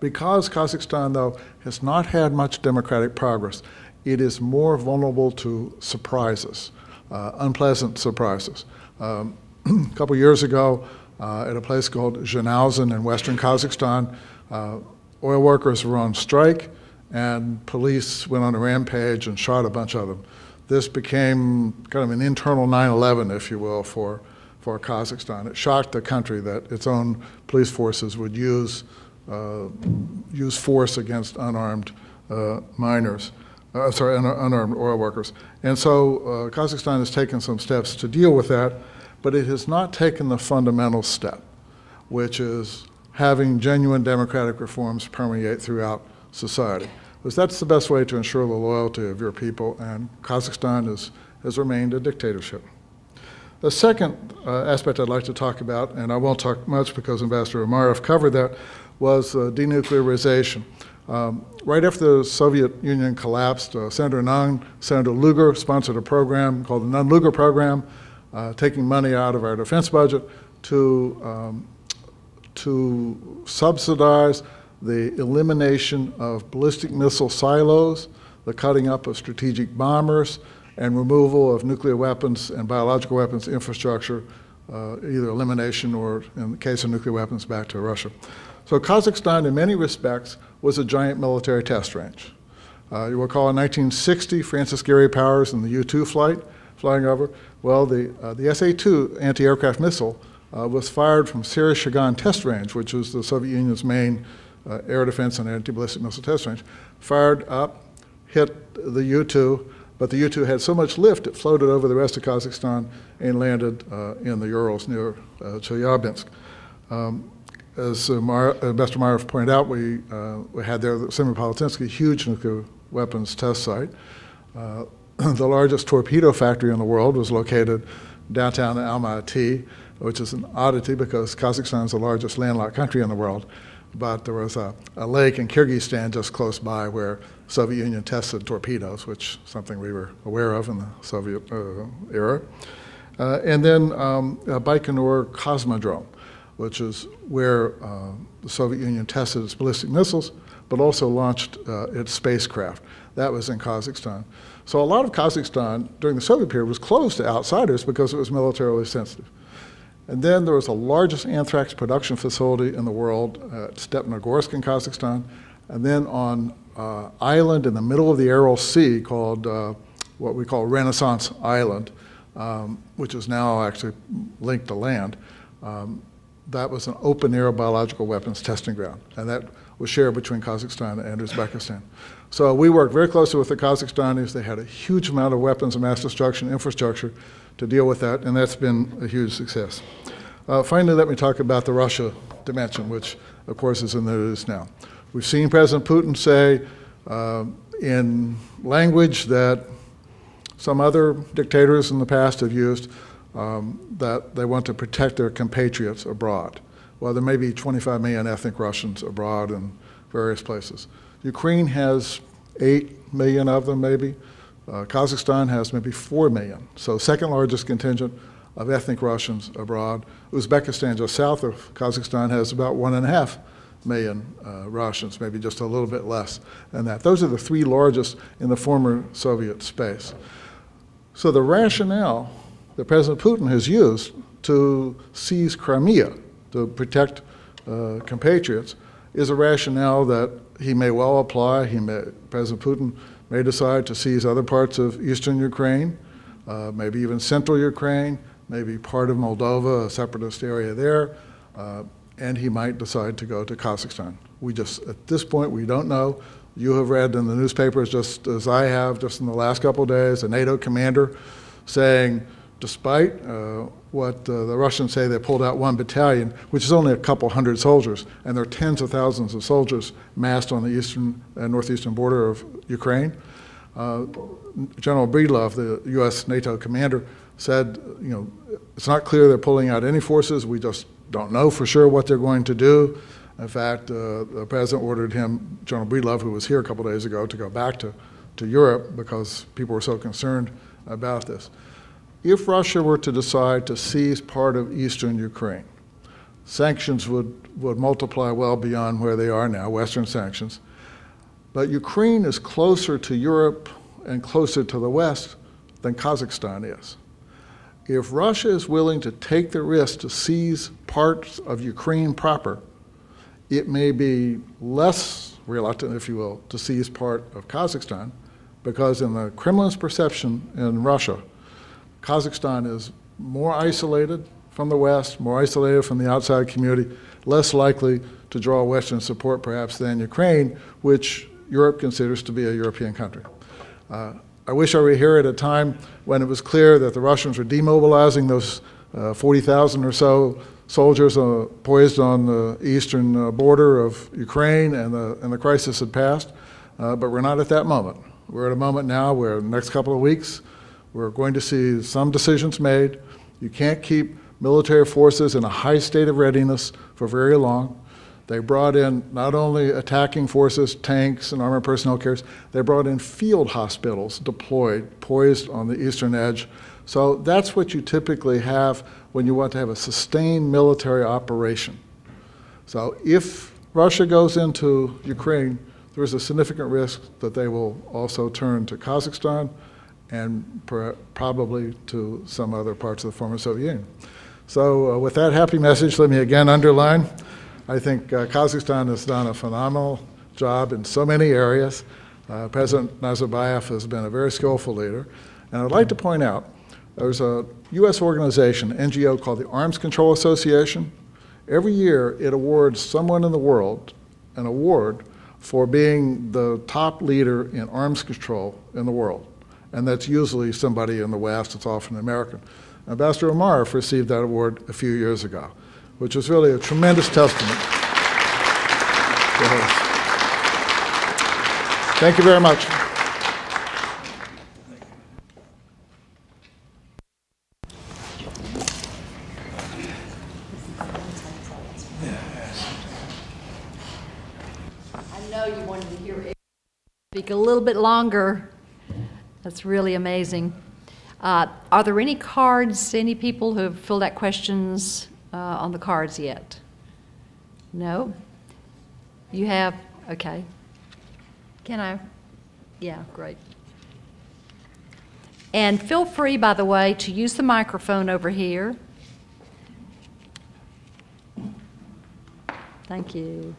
Because Kazakhstan, though, has not had much democratic progress, it is more vulnerable to surprises, uh, unpleasant surprises. Um, a couple years ago, uh, at a place called Zhanaozen in western Kazakhstan, uh, oil workers were on strike, and police went on a rampage and shot a bunch of them. This became kind of an internal 9 11, if you will, for, for Kazakhstan. It shocked the country that its own police forces would use, uh, use force against unarmed uh, miners uh, sorry, un- unarmed oil workers. And so uh, Kazakhstan has taken some steps to deal with that, but it has not taken the fundamental step, which is having genuine democratic reforms permeate throughout society. Because that's the best way to ensure the loyalty of your people, and Kazakhstan is, has remained a dictatorship. The second uh, aspect I'd like to talk about, and I won't talk much because Ambassador Umarov covered that, was uh, denuclearization. Um, right after the Soviet Union collapsed, uh, Senator Nunn, Senator Lugar sponsored a program called the Nunn Lugar Program, uh, taking money out of our defense budget to, um, to subsidize the elimination of ballistic missile silos, the cutting up of strategic bombers, and removal of nuclear weapons and biological weapons infrastructure, uh, either elimination or, in the case of nuclear weapons, back to Russia. So Kazakhstan, in many respects, was a giant military test range. Uh, you recall in 1960, Francis Gary Powers in the U-2 flight, flying over. Well, the, uh, the SA-2 anti-aircraft missile uh, was fired from Sary Shagan Test Range, which was the Soviet Union's main uh, air defense and anti-ballistic missile test range. Fired up, hit the U-2, but the U-2 had so much lift it floated over the rest of Kazakhstan and landed uh, in the Urals near uh, Chelyabinsk. Um, as uh, Mar- Ambassador Umarov pointed out, we, uh, we had there the Semipalatinsky huge nuclear weapons test site. Uh, the largest torpedo factory in the world was located downtown Almaty, which is an oddity because Kazakhstan is the largest landlocked country in the world. But there was a, a lake in Kyrgyzstan just close by where Soviet Union tested torpedoes, which something we were aware of in the Soviet uh, era. Uh, and then um, Baikonur Cosmodrome, which is where uh, the Soviet Union tested its ballistic missiles, but also launched uh, its spacecraft. That was in Kazakhstan. So a lot of Kazakhstan during the Soviet period was closed to outsiders because it was militarily sensitive. And then there was the largest anthrax production facility in the world at Stepnogorsk in Kazakhstan, And then on uh, island in the middle of the Aral Sea called uh, what we call Renaissance Island, um, which is now actually linked to land, um, that was an open-air biological weapons testing ground, and that was shared between Kazakhstan and Uzbekistan. So we worked very closely with the Kazakhstanis. They had a huge amount of weapons of mass destruction infrastructure to deal with that, and that's been a huge success. Uh, finally, let me talk about the Russia dimension, which, of course, is in the news now. We've seen President Putin say uh, in language that some other dictators in the past have used um, that they want to protect their compatriots abroad. Well, there may be 25 million ethnic Russians abroad in various places. Ukraine has 8 million of them, maybe. Uh, Kazakhstan has maybe 4 million. So, second largest contingent of ethnic Russians abroad. Uzbekistan, just south of Kazakhstan, has about 1.5 million uh, Russians, maybe just a little bit less than that. Those are the three largest in the former Soviet space. So, the rationale that President Putin has used to seize Crimea to protect uh, compatriots is a rationale that he may well apply. He may, President Putin may decide to seize other parts of eastern Ukraine, uh, maybe even central Ukraine, maybe part of Moldova, a separatist area there, uh, and he might decide to go to Kazakhstan. We just, at this point, we don't know. You have read in the newspapers, just as I have, just in the last couple of days, a NATO commander saying, despite uh, what uh, the Russians say, they pulled out one battalion, which is only a couple hundred soldiers, and there are tens of thousands of soldiers massed on the eastern and northeastern border of Ukraine. Uh, General Breedlove, the U.S. NATO commander, said, you know, it's not clear they're pulling out any forces. We just don't know for sure what they're going to do. In fact, uh, the president ordered him, General Breedlove, who was here a couple days ago, to go back to, to Europe because people were so concerned about this. If Russia were to decide to seize part of eastern Ukraine, sanctions would, would multiply well beyond where they are now, Western sanctions. But Ukraine is closer to Europe and closer to the West than Kazakhstan is. If Russia is willing to take the risk to seize parts of Ukraine proper, it may be less reluctant, if you will, to seize part of Kazakhstan, because in the Kremlin's perception in Russia, Kazakhstan is more isolated from the West, more isolated from the outside community, less likely to draw Western support perhaps than Ukraine, which Europe considers to be a European country. Uh, I wish I were here at a time when it was clear that the Russians were demobilizing those uh, 40,000 or so soldiers uh, poised on the eastern uh, border of Ukraine and the, and the crisis had passed. Uh, but we're not at that moment. We're at a moment now where, the next couple of weeks, we're going to see some decisions made. You can't keep military forces in a high state of readiness for very long. They brought in not only attacking forces, tanks, and armored personnel carriers, they brought in field hospitals deployed, poised on the eastern edge. So that's what you typically have when you want to have a sustained military operation. So if Russia goes into Ukraine, there's a significant risk that they will also turn to Kazakhstan and per- probably to some other parts of the former Soviet Union. So, uh, with that happy message, let me again underline I think uh, Kazakhstan has done a phenomenal job in so many areas. Uh, President Nazarbayev has been a very skillful leader. And I'd like to point out there's a U.S. organization, NGO, called the Arms Control Association. Every year, it awards someone in the world an award for being the top leader in arms control in the world. And that's usually somebody in the West, it's often American. Ambassador Umarov received that award a few years ago which is really a tremendous testament to her. Thank you very much. I know you wanted to hear Eric speak a little bit longer. That's really amazing. Uh, Are there any cards, any people who have filled out questions uh, on the cards yet? No? You have, okay. Can I? Yeah, great. And feel free, by the way, to use the microphone over here. Thank you.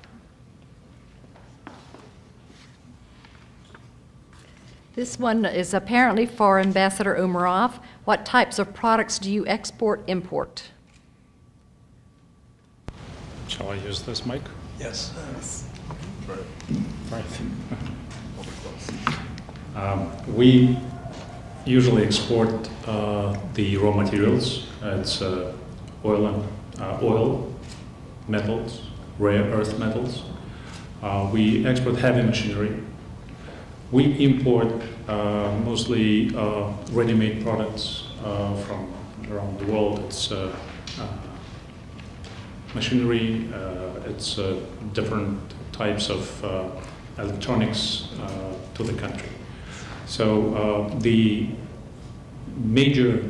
This one is apparently for Ambassador Umarov. What types of products do you export, import? Shall I use this mic? Yes. Right. Um, We usually export uh, the raw materials. It's uh, oil and uh, oil, metals, rare earth metals. Uh, We export heavy machinery. We import uh, mostly uh, ready-made products uh, from around the world. It's uh, uh, machinery, uh, it's different types of electronics to the country. So the major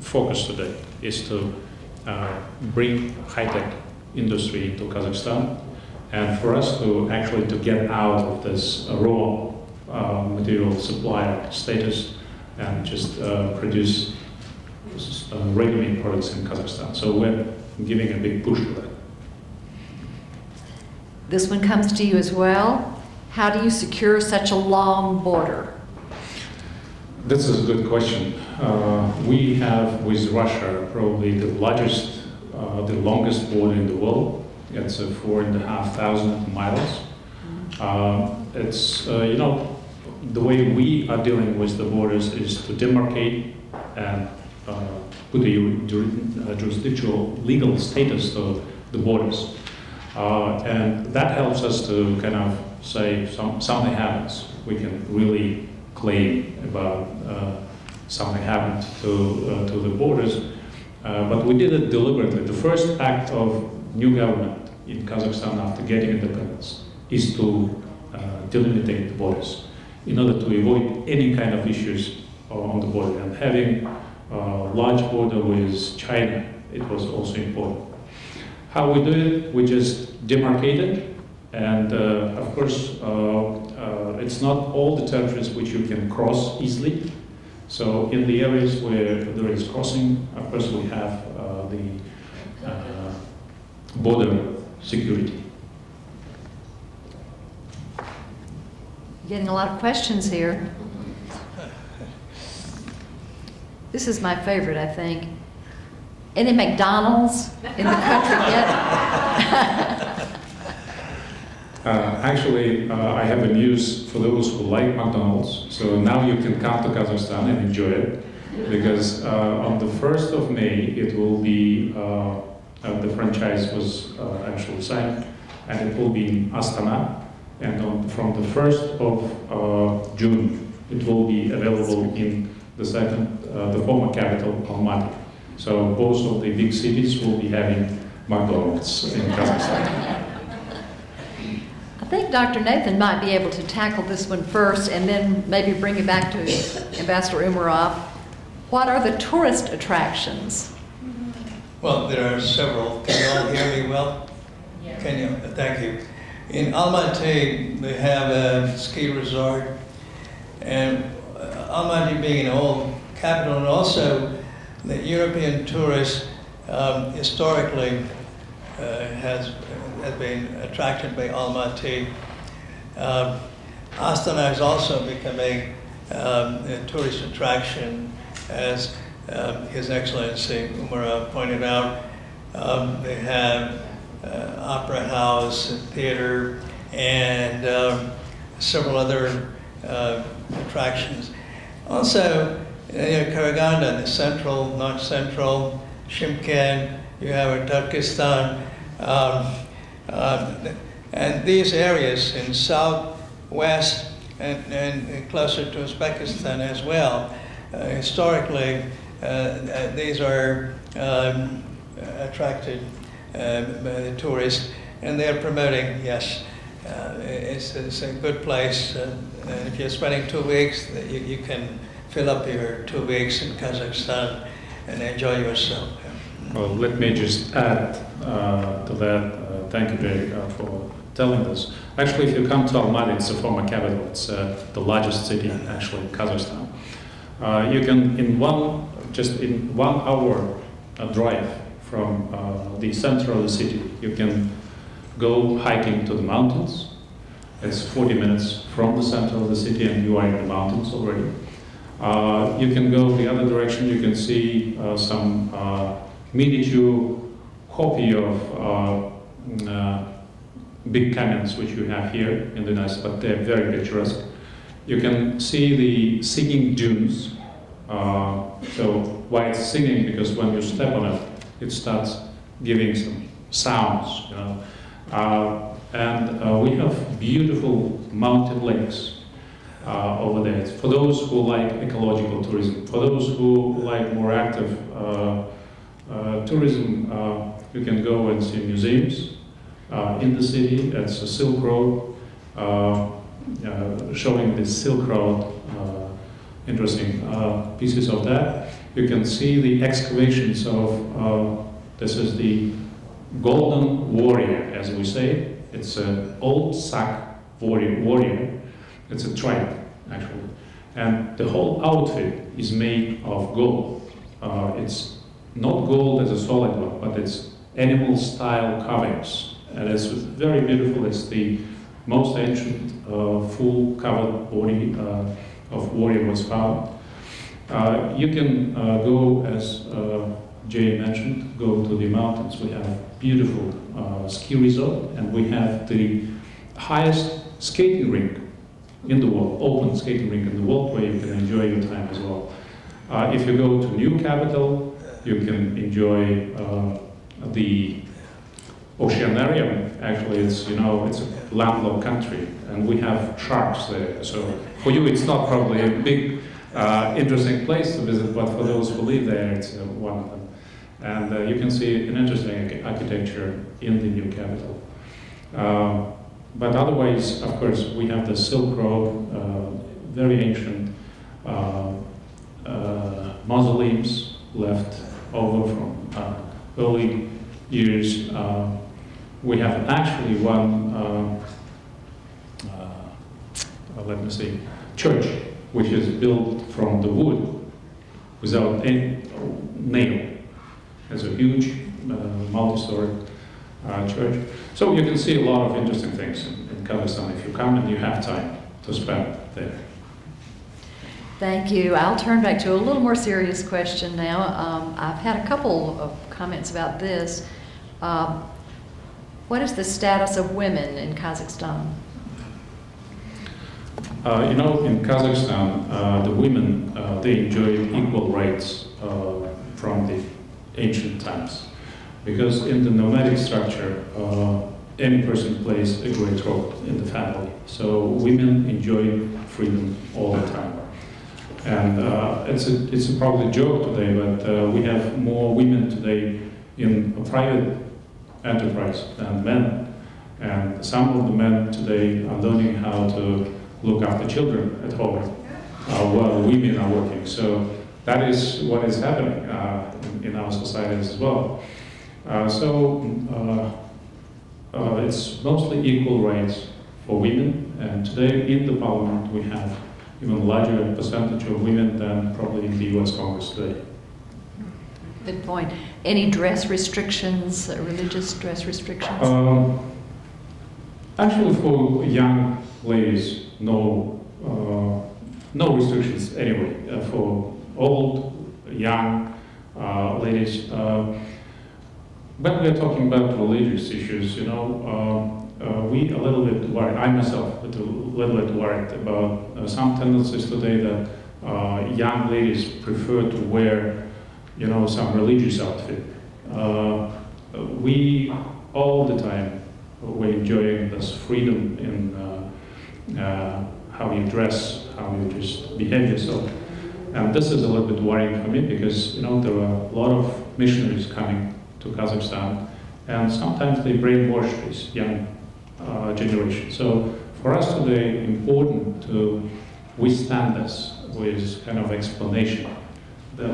focus today is to bring high-tech industry into Kazakhstan, and for us to actually to get out of this uh, raw uh, material supplier status and just uh, produce uh, ready-made products in Kazakhstan. So we're giving a big push to that. This one comes to you as well. How do you secure such a long border? This is a good question. Uh, we have with Russia probably the largest, uh, the longest border in the world. It's uh, four and a half thousand miles. Uh, it's, uh, you know, the way we are dealing with the borders is to demarcate and uh, put a uh, jurisdictional legal status to the borders. Uh, and that helps us to kind of say some, something happens. We can really claim about uh, something happened to, uh, to the borders. Uh, but we did it deliberately. The first act of new government in Kazakhstan after getting independence is to uh, delimitate the borders in order to avoid any kind of issues uh, on the border. And having a large border with China, it was also important. How we do it, we just demarcate it, and uh, of course, uh, uh, it's not all the territories which you can cross easily. So in the areas where there is crossing, of course, we have uh, the uh, border security. Getting a lot of questions here. This is my favorite, I think. Any McDonald's in the country yet? Uh, actually, uh, I have a news for those who like McDonald's. So now you can come to Kazakhstan and enjoy it, because uh, on the first of May it will be uh, the franchise was uh, actually signed, and it will be in Astana. And on, from the first of uh, June, it will be available in the second, uh, the former capital, Almaty. So both of the big cities will be having McDonald's in Kazakhstan. I think Dr. Nathan might be able to tackle this one first and then maybe bring it back to Ambassador Umarov. What are the tourist attractions? Well, there are several. Can you all hear me well? Can you? Thank you. In Almaty, we have a ski resort, and uh, Almaty being an old capital, and also the European tourist um, historically uh, has, has been attracted by Almaty. Um, Astana has also become a, um, a tourist attraction, as um, His Excellency Umar pointed out. Um, they have uh, opera house, and theater, and um, several other uh, attractions. Also, you know, Karaganda, the central, north central, Shymkent, you have Turkestan, um, um, and these areas in southwest and, and closer to Uzbekistan as well. Uh, historically, uh, uh, these are um, attracted um, the tourists, and they're promoting, yes, uh, it's, it's a good place. Uh, if you're spending two weeks, you, you can fill up your two weeks in Kazakhstan and enjoy yourself. Well, let me just add uh, to that. Uh, thank you, Jay, uh, for telling us. Actually, if you come to Almaty, it's the former capital. It's uh, the largest city, actually, in Kazakhstan. Uh, you can, in one, just in one hour drive from uh, the center of the city, you can go hiking to the mountains, It's 40 minutes from the center of the city, and you are in the mountains already. Uh, you can go the other direction. You can see uh, some uh, miniature copy of uh, uh, big canyons which you have here in the States, but they're very picturesque. You can see the singing dunes. Uh, so why it's singing? Because when you step on it, it starts giving some sounds. You know, uh, and uh, we have beautiful mountain lakes uh, over there. For those who like ecological tourism, for those who like more active uh, tourism, you can go and see museums in the city. It's a Silk Road, showing the Silk Road, interesting uh, pieces of that. You can see the excavations of, uh, this is the Golden Warrior, as we say. It's an old Sak warrior, warrior. It's a tribe, actually. And the whole outfit is made of gold. Uh, it's not gold as a solid one, but it's animal style carvings. And it's very beautiful. It's the most ancient uh, full covered body uh, of warrior was found. Uh, you can uh, go, as uh, Jay mentioned, go to the mountains. We have beautiful uh, ski resort, and we have the highest skating rink in the world, open skating rink in the world, where you can enjoy your time as well. Uh, if you go to new capital, you can enjoy the Oceanarium. Actually, it's you know it's a landlocked country, and we have sharks there. So for you, it's not probably a big, uh, interesting place to visit, but for those who live there, it's uh, one of them. And uh, you can see an interesting architecture in the new capital. Uh, but otherwise, of course, we have the Silk Road, uh, very ancient uh, uh, mausoleums left over from early years. Uh, we have actually one, uh, uh, let me see, church, which is built from the wood without any nail. It's a huge uh, multi-story uh, church. So you can see a lot of interesting things in, in Kazakhstan if you come and you have time to spend there. Thank you. I'll turn back to a little more serious question now. Um, I've had a couple of comments about this. Um, What is the status of women in Kazakhstan? Uh, you know, in Kazakhstan, uh, the women uh, they enjoy equal rights uh, from the ancient times, because in the nomadic structure, uh, any person plays a great role in the family. So women enjoy freedom all the time, and uh, it's a it's a probably joke today, but we have more women today in private enterprise than men, and some of the men today are learning how to look after children at home uh, while women are working. So that is what is happening uh, in, in our societies as well. Uh, so uh, uh, it's mostly equal rights for women, and today in the parliament we have even larger percentage of women than probably in the U.S. Congress today. Good point. Any dress restrictions, uh, religious dress restrictions? Um, actually, for young ladies, no, uh, no restrictions anyway. Uh, for old, young uh, ladies, uh, when we're talking about religious issues, you know, uh, we a little bit worried. I myself a little bit worried about uh, some tendencies today that uh, young ladies prefer to wear, you know, some religious outfit. Uh, we all the time we're enjoying this freedom in uh, uh, how you dress, how you just behave yourself. And this is a little bit worrying for me because you know there are a lot of missionaries coming to Kazakhstan, and sometimes they brainwash this young uh, generation. So for us today, important to withstand this with kind of explanation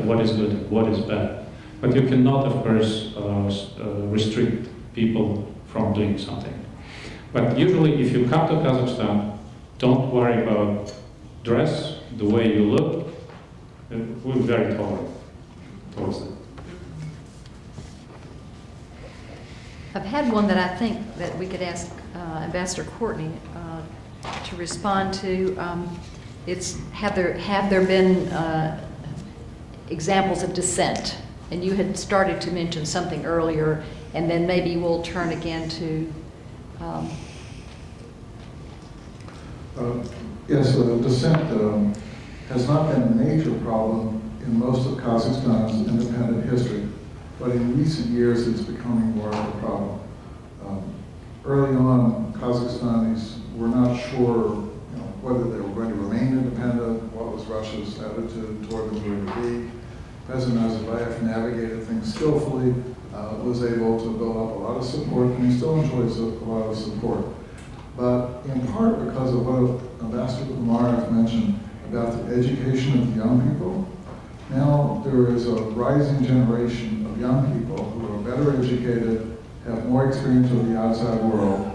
what is good and what is bad. But you cannot, of course, uh, uh, restrict people from doing something. But usually, if you come to Kazakhstan, don't worry about dress, the way you look. Uh, We're very tolerant towards. I've had one that I think that we could ask uh, Ambassador Courtney. Uh, to respond to, um, it's, have there, have there been uh, examples of dissent? And you had started to mention something earlier, and then maybe we'll turn again to, um, Uh, Yes, uh, dissent um, has not been a major problem in most of Kazakhstan's independent history, but in recent years it's becoming more of a problem. Um, Early on, Kazakhstanis were not sure you know, whether they were going to remain independent, what was Russia's attitude toward them going to be. President Nazarbayev navigated things skillfully, uh, was able to build up a lot of support, and he still enjoys a a lot of support. But in part because of what Ambassador Umarov mentioned about the education of the young people, now there is a rising generation of young people who are better educated, have more experience of the outside world,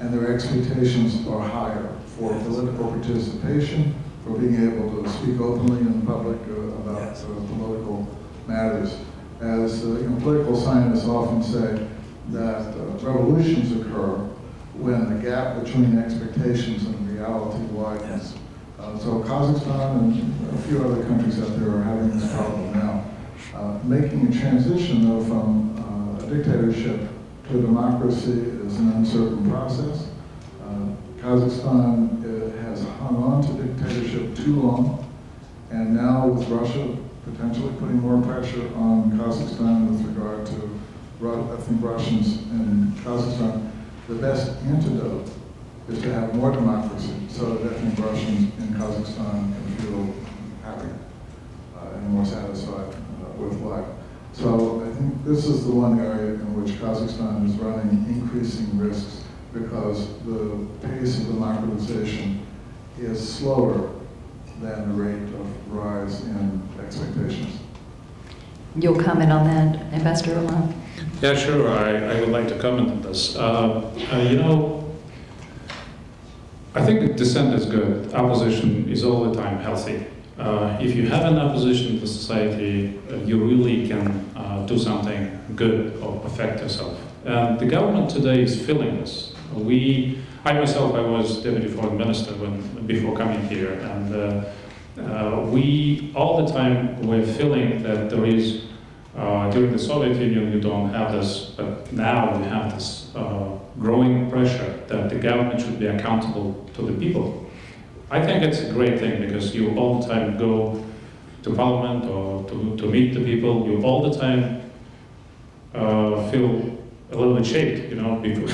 and their expectations are higher for political participation, for being able to speak openly in public uh, about uh, political matters. As uh, you know, political scientists often say, that revolutions occur when the gap between expectations and reality widens. Uh, so Kazakhstan and a few other countries out there are having this problem now. Uh, making a transition though from uh, a dictatorship to a democracy is an uncertain process. Kazakhstan has hung on to dictatorship too long, and now with Russia potentially putting more pressure on Kazakhstan with regard to, I think Russians in Kazakhstan, the best antidote is to have more democracy so that think Russians in Kazakhstan can feel happy uh, and more satisfied uh, with life. So I think this is the one area in which Kazakhstan is running increasing risks because the pace of democratization is slower than the rate of rise in expectations. you'll comment on that, Ambassador Lamont? Yeah, sure. I, I would like to comment on this. Uh, uh, you know, I think dissent is good. Opposition is all the time healthy. Uh, if you have an opposition to society, uh, you really can uh, do something good or affect yourself. And the government today is feeling this. We, I myself, I was deputy foreign minister when before coming here, and uh, uh, we all the time were feeling that there is uh, during the Soviet Union, you don't have this, but now we have this uh, growing pressure that the government should be accountable to the people. I think it's a great thing because you all the time go to parliament or to, to meet the people, you all the time uh, feel a little bit shaky, you know, before,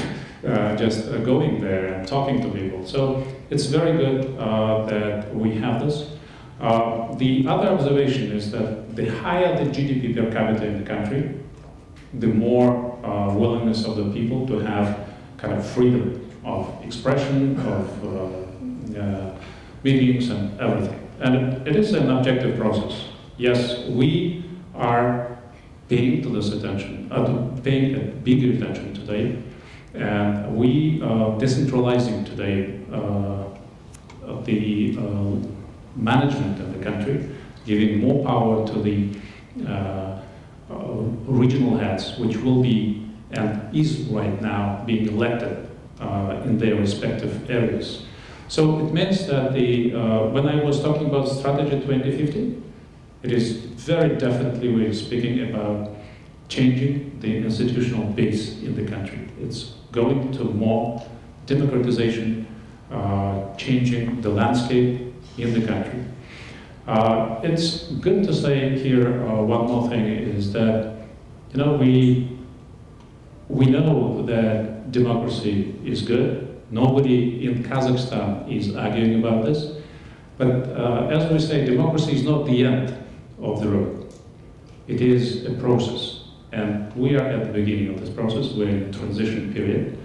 uh, just uh, going there and talking to people. So it's very good uh, that we have this. Uh, the other observation is that the higher the GDP per capita in the country, the more uh, willingness of the people to have kind of freedom of expression, of meetings and everything. And it, it is an objective process. Yes, we are paying to this attention, uh, paying a bigger attention today, and we are decentralizing today uh, the uh, management of the country, giving more power to the uh, uh, regional heads, which will be and is right now being elected uh, in their respective areas. So it means that the uh, when I was talking about strategy 2050, it is very definitely we're speaking about changing the institutional base in the country. It's going to more democratization, uh, changing the landscape in the country. Uh, it's good to say here uh, one more thing is that you know we we know that democracy is good. Nobody in Kazakhstan is arguing about this. But uh, as we say, democracy is not the end of the road. It is a process. And we are at the beginning of this process. We're in a transition period.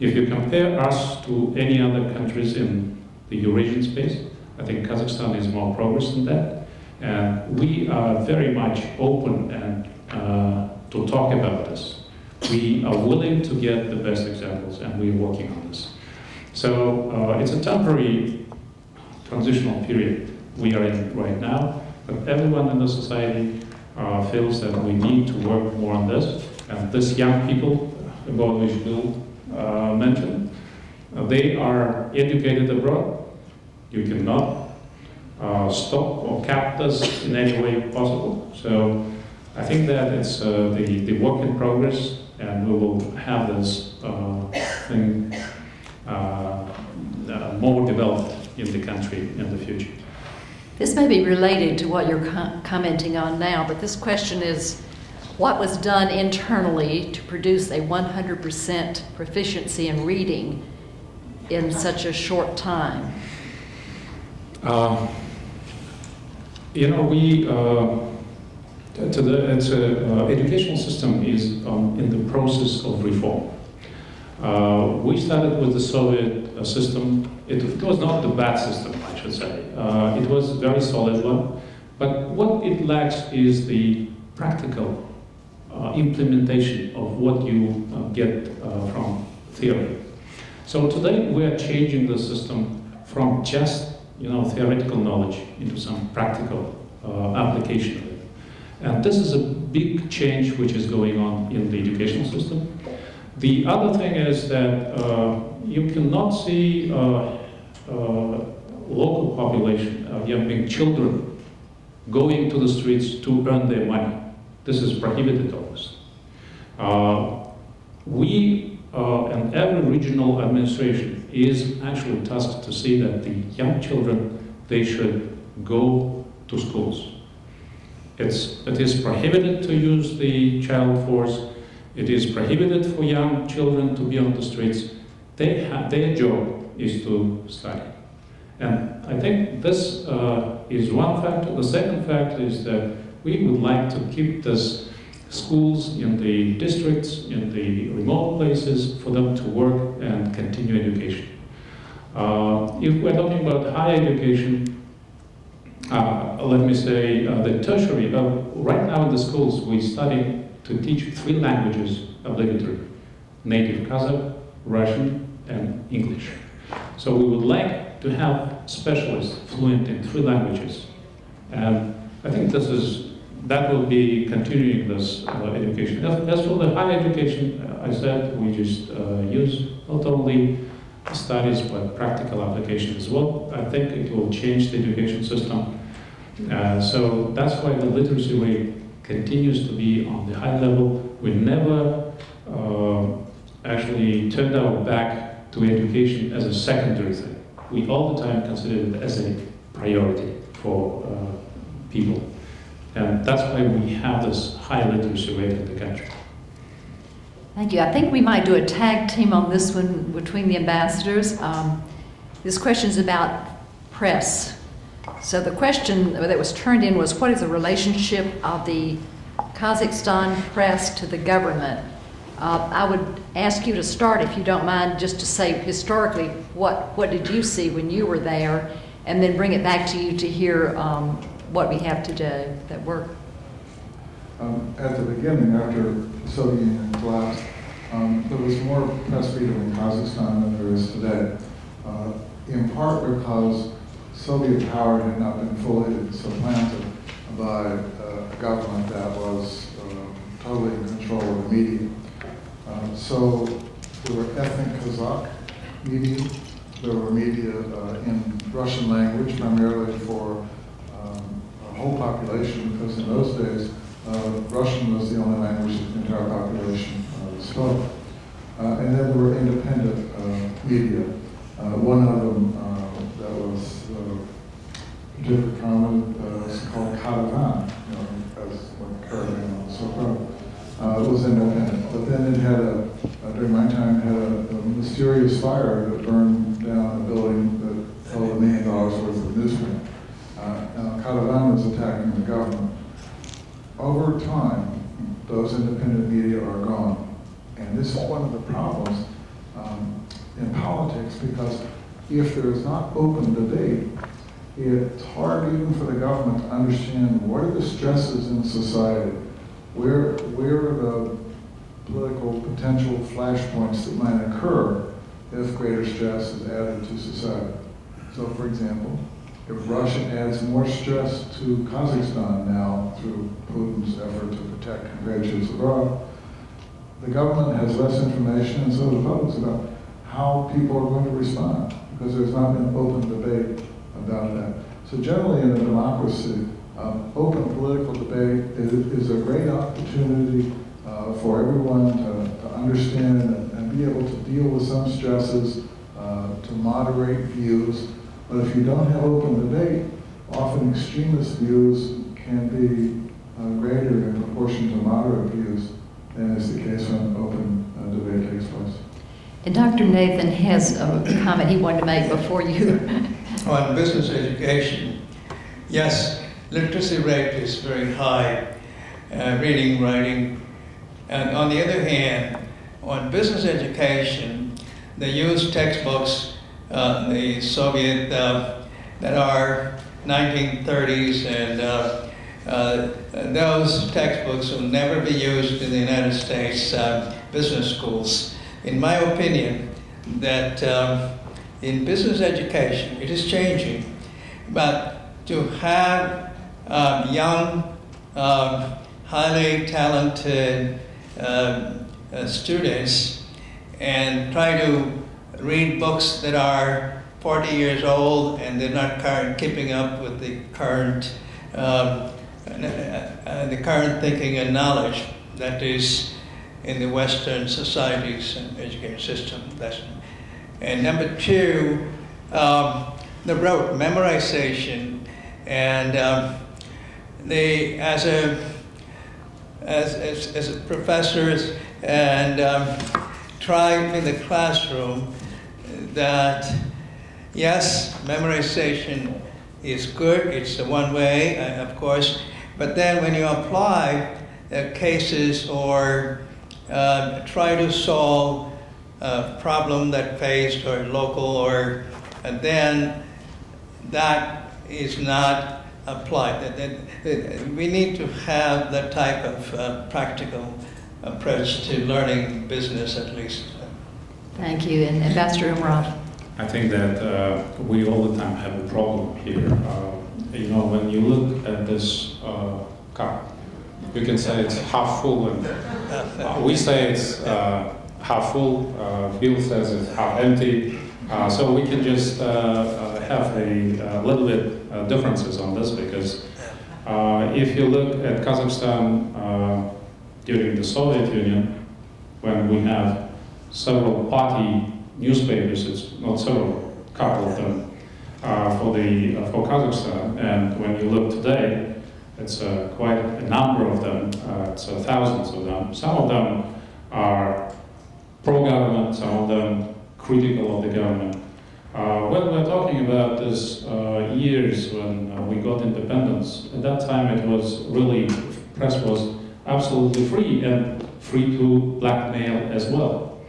If you compare us to any other countries in the Eurasian space, I think Kazakhstan is more progress than that. And we are very much open and uh, to talk about this. We are willing to get the best examples, and we are working on this. So uh, it's a temporary transitional period we are in right now, but everyone in the society uh, feels that we need to work more on this. And this young people, about which Bill uh, mentioned, uh, they are educated abroad. You cannot uh, stop or cap this in any way possible. So I think that it's uh, the, the work in progress, and we will have this thing more developed in the country in the future. This may be related to what you're co- commenting on now, but this question is, what was done internally to produce a 100% proficiency in reading in such a short time? Uh, You know, we, uh, to to the, it's a, uh, educational system is um, in the process of reform. Uh, We started with the Soviet uh, system. It was not the bad system, I should say. Uh, It was a very solid one. But what it lacks is the practical uh, implementation of what you uh, get uh, from theory. So today we are changing the system from just you know theoretical knowledge into some practical uh, application of it. And this is a big change which is going on in the educational system. The other thing is that uh, you cannot see uh, local population, uh, young children, going to the streets to earn their money. This is prohibited almost. Uh, we uh, and every regional administration is actually tasked to see that the young children they should go to schools. It's, it is prohibited to use the child force. It is prohibited for young children to be on the streets. They have, their job is to study. And I think this uh, is one factor. The second factor is that we would like to keep this schools in the districts, in the remote places, for them to work and continue education. Uh, if we're talking about higher education, uh, let me say uh, the tertiary, uh, right now in the schools we study to teach three languages obligatory, native Kazakh, Russian, and English. So we would like to have specialists fluent in three languages. And I think this is, that will be continuing this uh, education. As, as for the higher education, uh, I said we just uh, use not only studies but practical application as well. I think it will change the education system. Uh, so that's why the literacy rate continues to be on the high level. We never uh, actually turned our back to education as a secondary thing. We all the time consider it as a priority for uh, people. And that's why we have this high literacy rate in the country. Thank you. I think we might do a tag team on this one between the ambassadors. Um, this question is about press. So the question that was turned in was, what is the relationship of the Kazakhstan press to the government? Uh, I would ask you to start, if you don't mind, just to say historically, what, what did you see when you were there? And then bring it back to you to hear um, what we have today that work. Um, At the beginning, after the Soviet Union collapsed, um, there was more press freedom in Kazakhstan than there is today. Uh, In part because Soviet power had not been fully supplanted by uh, a government that was uh, totally in control of the media. Uh, So there were ethnic Kazakh media, there were media uh, in Russian language primarily for um, a whole population, because in those days, uh, Russian was the only language that the entire population uh, spoke. Uh, and then there were independent uh, media. Uh, one of them that was particularly uh, was called Karavan, you know, as like caravan Uh, it was independent, but then it had a, uh, during my time, had a, a mysterious fire that burned down a building that held a million dollars worth of newsprint. Uh, now, Karavan was attacking the government. Over time, those independent media are gone. And this is one of the problems um, in politics because if there is not open debate, it's hard even for the government to understand what are the stresses in society, where, where are the political potential flashpoints that might occur if greater stress is added to society. So, for example, if Russia adds more stress to Kazakhstan now through Putin's effort to protect compatriots abroad, the government has less information and so the public about how people are going to respond, because there's not been open debate about that. So generally in a democracy, um, open political debate is, is a great opportunity uh, for everyone to, to understand and, and be able to deal with some stresses, uh, to moderate views. But if you don't have open debate, often extremist views can be uh, greater in proportion to moderate views than is the case when open uh, debate takes place. And Dr. Nathan has a comment he wanted to make before you. On business education, yes, literacy rate is very high, uh, reading, writing. And on the other hand, on business education, they use textbooks, uh, the Soviet, uh, that are 1930s, and uh, uh, those textbooks will never be used in the United States uh, business schools. In my opinion, that um, in business education, it is changing, but to have um, young, um, highly talented students and try to read books that are 40 years old and they're not current, keeping up with the current, um, uh, uh, the current thinking and knowledge that is in the Western societies and education system. That's and number two, um, the rote memorization, and um, as a as, as, as professors and um, try in the classroom that yes, memorization is good. It's the one way, uh, of course, but then when you apply uh, cases or uh, try to solve a problem that faced or local or and then that is not applied. That, that, that we need to have that type of uh, practical approach to learning business at least. Thank you. And Ambassador Umarov. I think that uh, we all the time have a problem here. Uh, you know, when you look at this uh, cup, you can say it's half full, and uh, we say it's uh, half full. Uh, Bill says it's half empty. Uh, so we can just uh, uh, have a, a little bit uh, differences on this because uh, if you look at Kazakhstan uh, during the Soviet Union, when we have several party newspapers, it's not several, couple of them, uh, for the uh, for Kazakhstan, and when you look today, it's uh, quite a number of them. Uh, it's thousands of them. Some of them are pro-government, some of them critical of the government. Uh, when we're talking about this uh, years when uh, we got independence, at that time it was really, press was absolutely free and free to blackmail as well.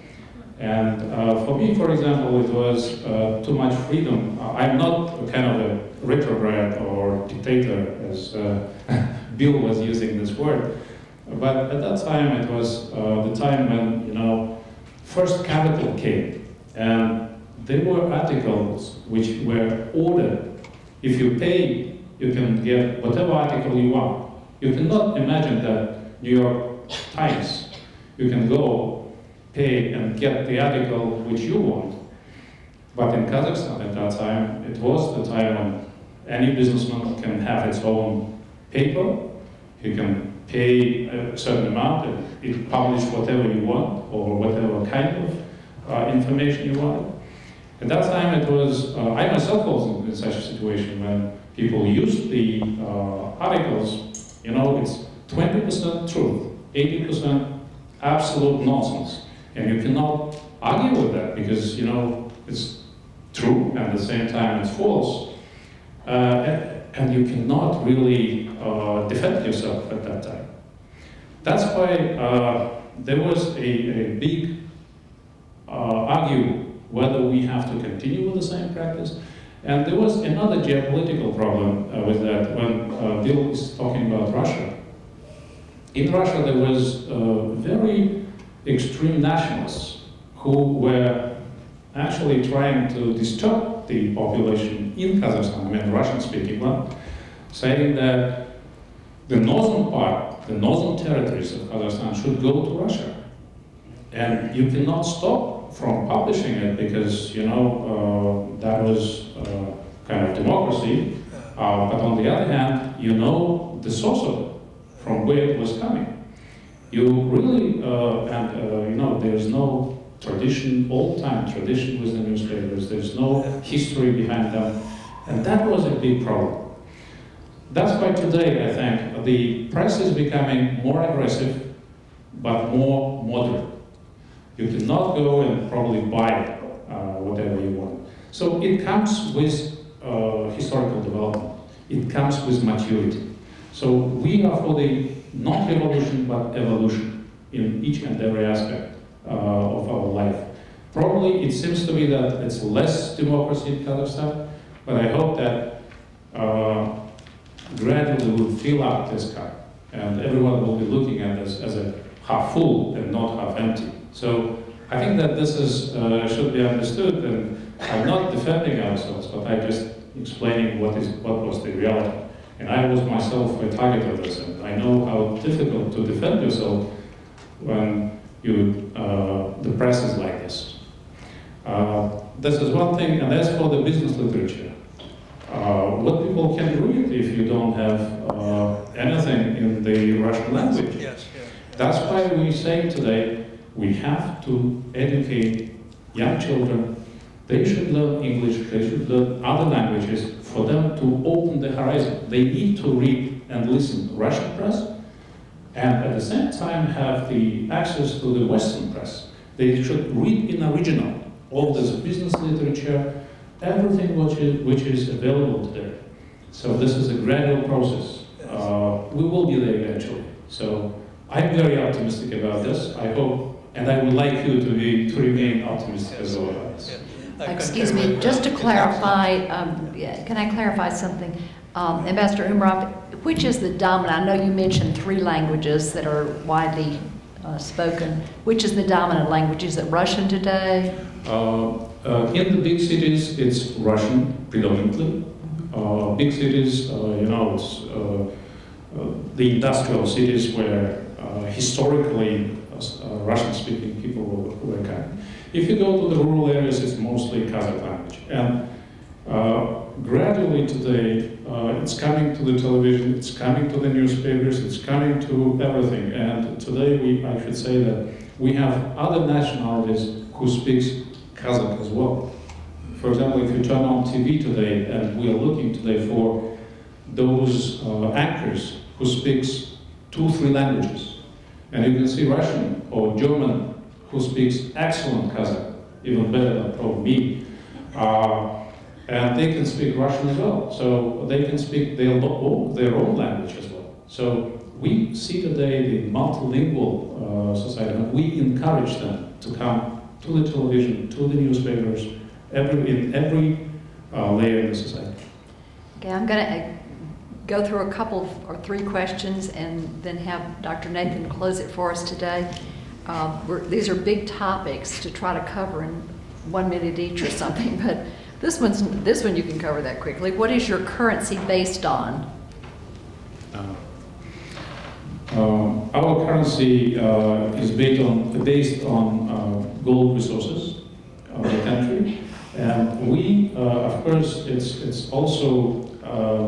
And uh, for me, for example, it was uh, too much freedom. I'm not kind of a retrograde or dictator, as Bill was using this word. But at that time, it was the time when, you know, first capital came. And there were articles which were ordered. If you pay, you can get whatever article you want. You cannot imagine that New York Times, you can go pay and get the article which you want. But in Kazakhstan at that time, it was the time when any businessman can have its own paper. You can pay a certain amount and it publish whatever you want or whatever kind of uh, information you want. At that time, it was, uh, I myself was in such a situation when people used the uh, articles, you know, it's 20% truth, 80% absolute nonsense. And you cannot argue with that because, you know, it's true and at the same time it's false. Uh, and, you cannot really uh, defend yourself at that time. That's why uh, there was a, a big uh, argue whether we have to continue with the same practice. And there was another geopolitical problem uh, with that when uh, Bill was talking about Russia. In Russia, there was uh, very extreme nationalists who were actually trying to disturb the population in Kazakhstan, I mean Russian-speaking one, saying that the northern part, the northern territories of Kazakhstan should go to Russia. And you cannot stop from publishing it because, you know, uh, that was uh, kind of democracy. Uh, but on the other hand, you know the source of it, from where it was coming. You really, uh, and uh, you know, there's no tradition, old time tradition with the newspapers, there's no history behind them, and that was a big problem. That's why today, I think, the press is becoming more aggressive, but more moderate. You cannot go and probably buy uh, whatever you want. So it comes with uh, historical development. It comes with maturity. So we are for the not revolution but evolution in each and every aspect uh, of our life. Probably it seems to me that it's less democracy in Kazakhstan, but I hope that uh, gradually we'll fill up this cup and everyone will be looking at this as a half full and not half empty. So I think that this is, uh, should be understood and I'm not defending ourselves, but I'm just explaining what is what was the reality. And I was myself a target of this, and I know how difficult to defend yourself when you uh, the press is like this. Uh, this is one thing, and as for the business literature, uh, what people can read if you don't have uh, anything in the Russian language? Yes, yes. That's why we say today we have to educate young children. They should learn English, they should learn other languages for them to open the horizon. They need to read and listen to Russian press and at the same time have the access to the Western press. They should read in original all this business literature, everything which is, which is available today. So this is a gradual process. Uh, we will be there eventually. So I'm very optimistic about this. I hope, and I would like you to be to remain optimistic as well about this. Yeah. I Excuse me, just to clarify, um, yeah, can I clarify something? Um, Ambassador Umarov, which is the dominant, I know you mentioned three languages that are widely uh, spoken. Which is the dominant language? Is it Russian today? Uh, uh, in the big cities, it's Russian predominantly. Uh, big cities, uh, you know, it's uh, uh, the industrial cities where uh, historically uh, Russian-speaking people were, were coming. If you go to the rural areas, it's mostly Kazakh language. And uh, gradually today, uh, it's coming to the television, it's coming to the newspapers, it's coming to everything. And today, we, I should say that we have other nationalities who speaks Kazakh as well. For example, if you turn on TV today, and we are looking today for those uh, anchors who speaks two, three languages, and you can see Russian or German who speaks excellent Kazakh, even better than probably me. Uh, and they can speak Russian as well. So they can speak their, lo- their own language as well. So we see today the multilingual uh, society, and we encourage them to come to the television, to the newspapers, every, in every uh, layer in the society. Okay, I'm going to go through a couple or three questions and then have Dr. Nathan close it for us today. Uh, These are big topics to try to cover in one minute each or something, but this one's, this one you can cover that quickly. What is your currency based on? Uh, um, Our currency uh, is based on, based on uh, gold resources of the country. And we, uh, of course, it's, it's also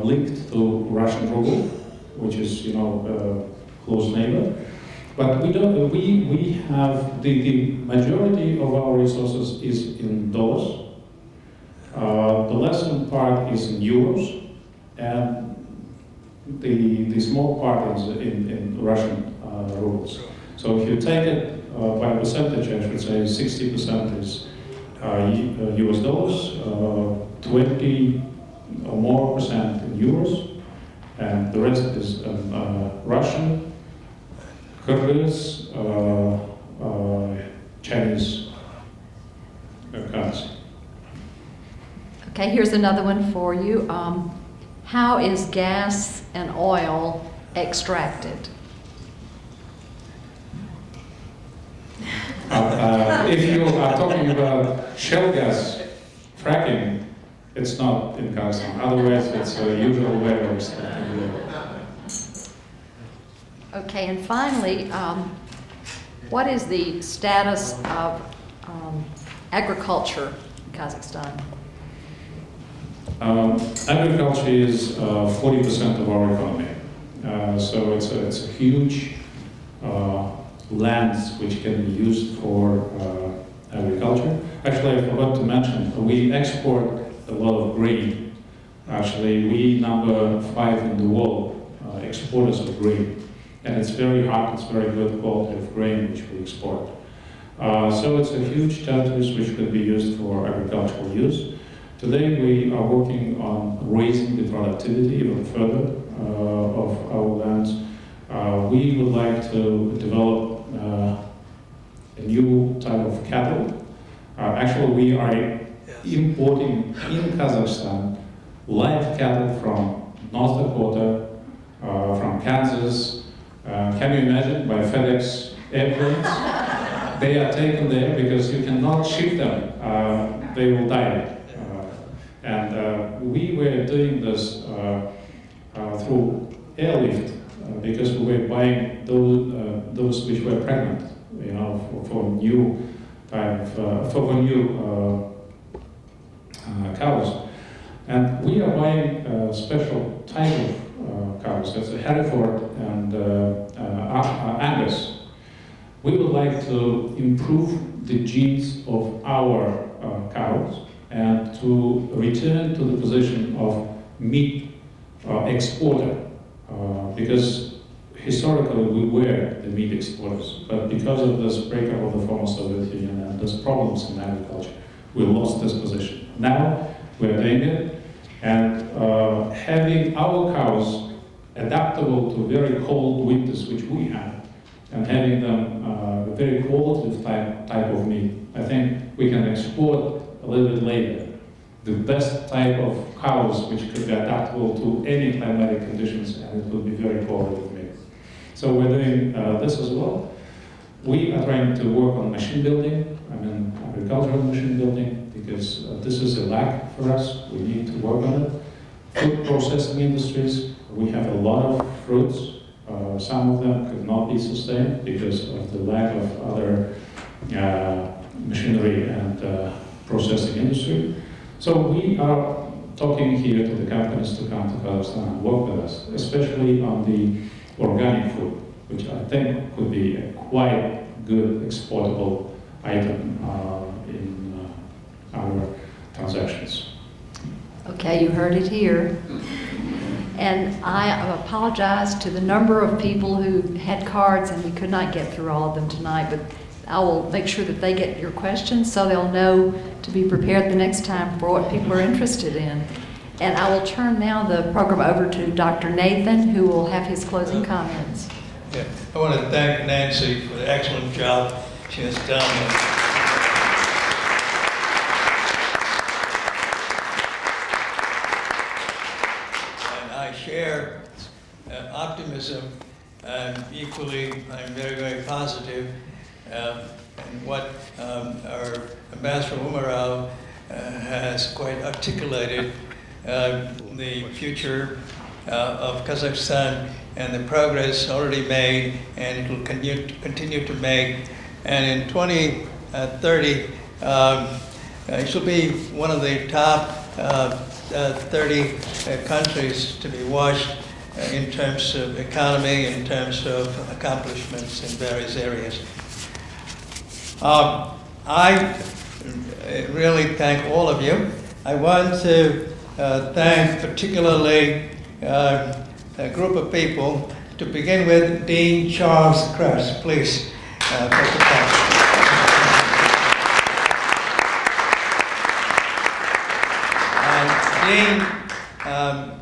linked to Russian ruble, which is, you know, uh, close neighbor. But we don't, we, we have, the, the majority of our resources is in dollars. Uh, The lesser part is in euros, and the, the small part is in, in Russian uh, rubles. So if you take it uh, by percentage, I should say 60% is uh, uh, US dollars, uh, 20 or more percent in euros, and the rest is um, uh, Russian, Kyrgyz, uh, uh, Chinese uh, currency. Okay, here's another one for you. Um, How is gas and oil extracted? Uh, uh, If you are talking about shale gas fracking, it's not in Kazakhstan. Otherwise, it's a usual way of extracting the. Okay, and finally, um, what is the status of um, agriculture in Kazakhstan? Um, agriculture is uh, 40% of our economy. Uh, so it's a, it's a huge uh, lands which can be used for uh, agriculture. Actually, I forgot to mention, we export a lot of grain. Actually, we number five in the world uh, exporters of grain. And it's very hot, it's very good quality of grain which we export. Uh, so it's a huge territories which could be used for agricultural use. Today we are working on raising the productivity even further uh, of our lands. Uh, we would like to develop uh, a new type of cattle. Uh, actually, we are importing in Kazakhstan live cattle from North Dakota, uh, from Kansas. Uh, can you imagine by FedEx airplanes? they are taken there because you cannot ship them. Uh, they will die. Uh, and uh, we were doing this uh, uh, through airlift uh, because we were buying those, uh, those which were pregnant, you know, for, for new kind of, uh, for, new cows. And we are buying a special type of uh, cows, that's a Hereford and uh, uh, Angus. We would like to improve the genes of our uh, cows and to return to the position of meat uh, exporter uh, because historically we were the meat exporters, but because of this breakup of the former Soviet Union and these problems in agriculture, we lost this position. Now we're doing it, and uh, having our cows adaptable to very cold winters, which we have, and having them uh, very qualitative type, type of meat, I think we can export a little bit later the best type of cows which could be adaptable to any climatic conditions and it would be very qualitative meat. So we're doing uh, this as well. We are trying to work on machine building, I mean agricultural machine building, because uh, this is a lack for us. We need to work on it. Food processing industries, we have a lot of fruits. Uh, some of them could not be sustained because of the lack of other uh, machinery and uh, processing industry. So we are talking here to the companies to come to Kazakhstan and work with us, especially on the organic food, which I think could be a quite good exportable item uh, our transactions. Okay, you heard it here. And I apologize to the number of people who had cards and we could not get through all of them tonight, but I will make sure that they get your questions so they'll know to be prepared the next time for what people are interested in. And I will turn now the program over to Dr. Nathan, who will have his closing uh, comments. Yeah, I want to thank Nancy for the excellent job she has done. And I share uh, optimism, and equally, I'm very, very positive. um, in what um, our Ambassador Umarov uh, has quite articulated, uh, the future uh, of Kazakhstan and the progress already made, and it will continue, to make. And in 2030, um, it shall be one of the top uh, uh, 30 uh, countries to be watched uh, in terms of economy, in terms of accomplishments in various areas. Um, I uh, really thank all of you. I want to uh, thank particularly uh, a group of people. To begin with, Dean Charles Kratz, please. Uh, take the. Dean um,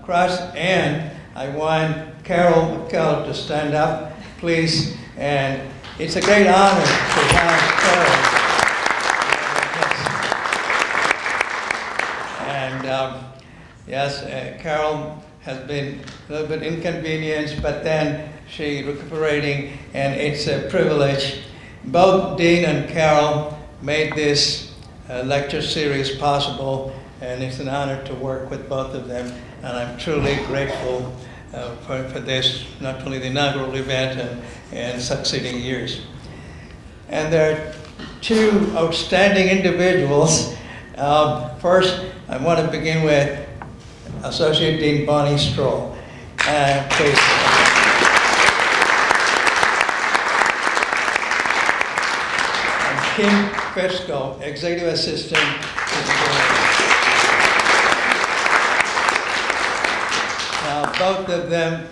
and I want Carol McKell to stand up, please. And it's a great honor to have Carol. And um, yes, uh, Carol has been a little bit inconvenienced, but then she recuperating, and it's a privilege. Both Dean and Carol made this uh, lecture series possible, and it's an honor to work with both of them. And I'm truly grateful uh, for, for this, not only the inaugural event and, and succeeding years. And there are two outstanding individuals. Um, First, I want to begin with Associate Dean Bonnie Strohl. Uh, Please. And Kim Frisco, Executive Assistant to the Board. Now, both of them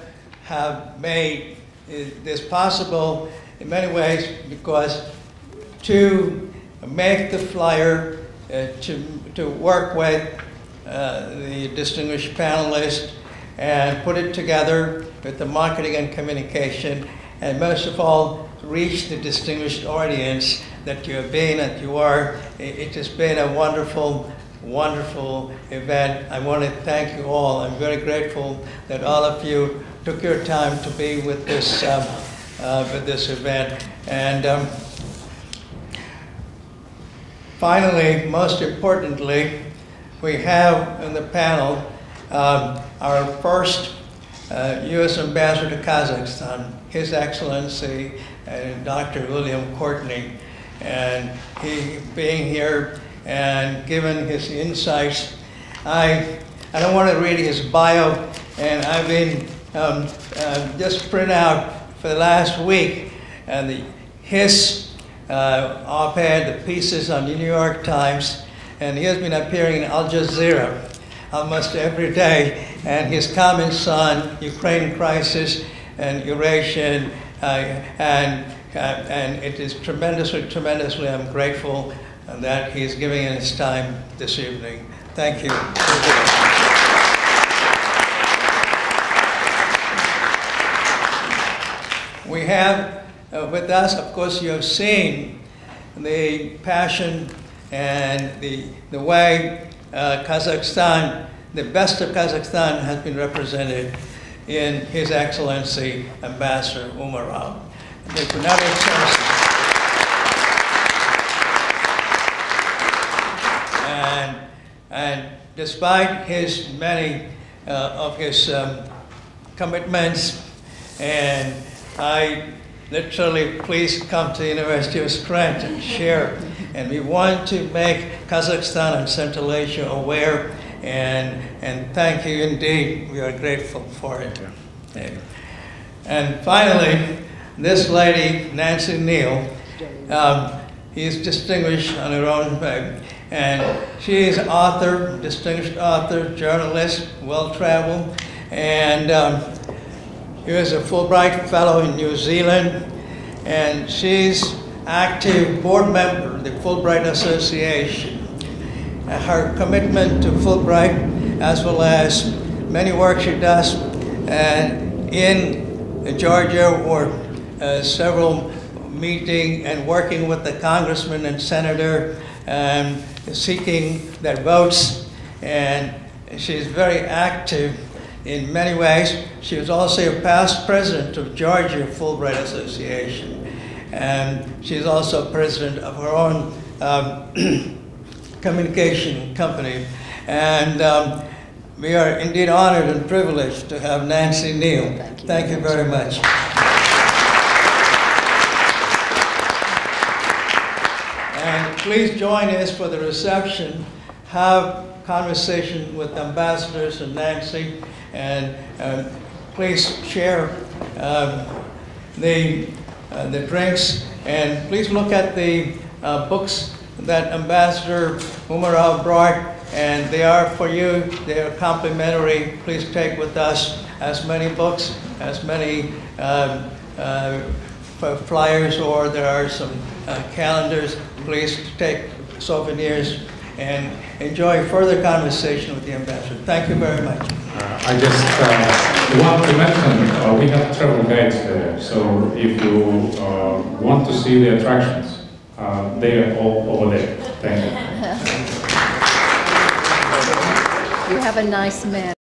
have made this possible in many ways because to make the flyer, uh, to, to work with uh, the distinguished panelists and put it together with the marketing and communication, and most of all, reach the distinguished audience that you have been, that you are. I- It has been a wonderful, wonderful event. I want to thank you all. I'm very grateful that all of you took your time to be with this, um, uh, with this event. And um, Finally, most importantly, we have in the panel um, our first uh, U.S. Ambassador to Kazakhstan, His Excellency uh, Dr. William Courtney. And he being here and given his insights, I, I don't want to read his bio, and I've been um, uh, just print out for the last week, and the, his uh, op-ed, the pieces on the New York Times, and he has been appearing in Al Jazeera almost every day, and his comments on Ukraine crisis and Eurasian, uh, and, uh, and it is tremendously, tremendously, I'm grateful that he's giving his time this evening. Thank you. We have uh, with us, of course, you have seen the passion and the, the way uh, Kazakhstan, the best of Kazakhstan, has been represented in His Excellency Ambassador Umarov. They could not express and, and despite his many uh, of his um, commitments, and I literally, please come to the University of Scranton, share. And we want to make Kazakhstan and Central Asia aware, and, and thank you indeed. We are grateful for it. And finally, this lady, Nancy Neill, um, is distinguished on her own way. And she is author, distinguished author, journalist, well-traveled, and um, she was a Fulbright Fellow in New Zealand, and she's active board member of the Fulbright Association. Her commitment to Fulbright, as well as many work she does uh, in Georgia or uh, several meeting and working with the congressman and senator, um, seeking their votes, and she's very active in many ways. She was also a past president of Georgia Fulbright Association, and she's also president of her own um, communication company. And um, we are indeed honored and privileged to have Nancy Neill. Thank you. Thank you very much. And please join us for the reception. Have conversation with ambassadors and Nancy, and um, please share um, the uh, the drinks, and please look at the uh, books that Ambassador Umarov brought, and they are for you. They are complimentary. Please take with us as many books, as many um, uh, flyers, or there are some uh, calendars. Please take souvenirs and enjoy further conversation with the ambassador. Thank you very much. Uh, I just uh, want to mention, uh, we have travel guides there, so if you uh, want to see the attractions, uh, they are all over there. Thank you. You have a nice man.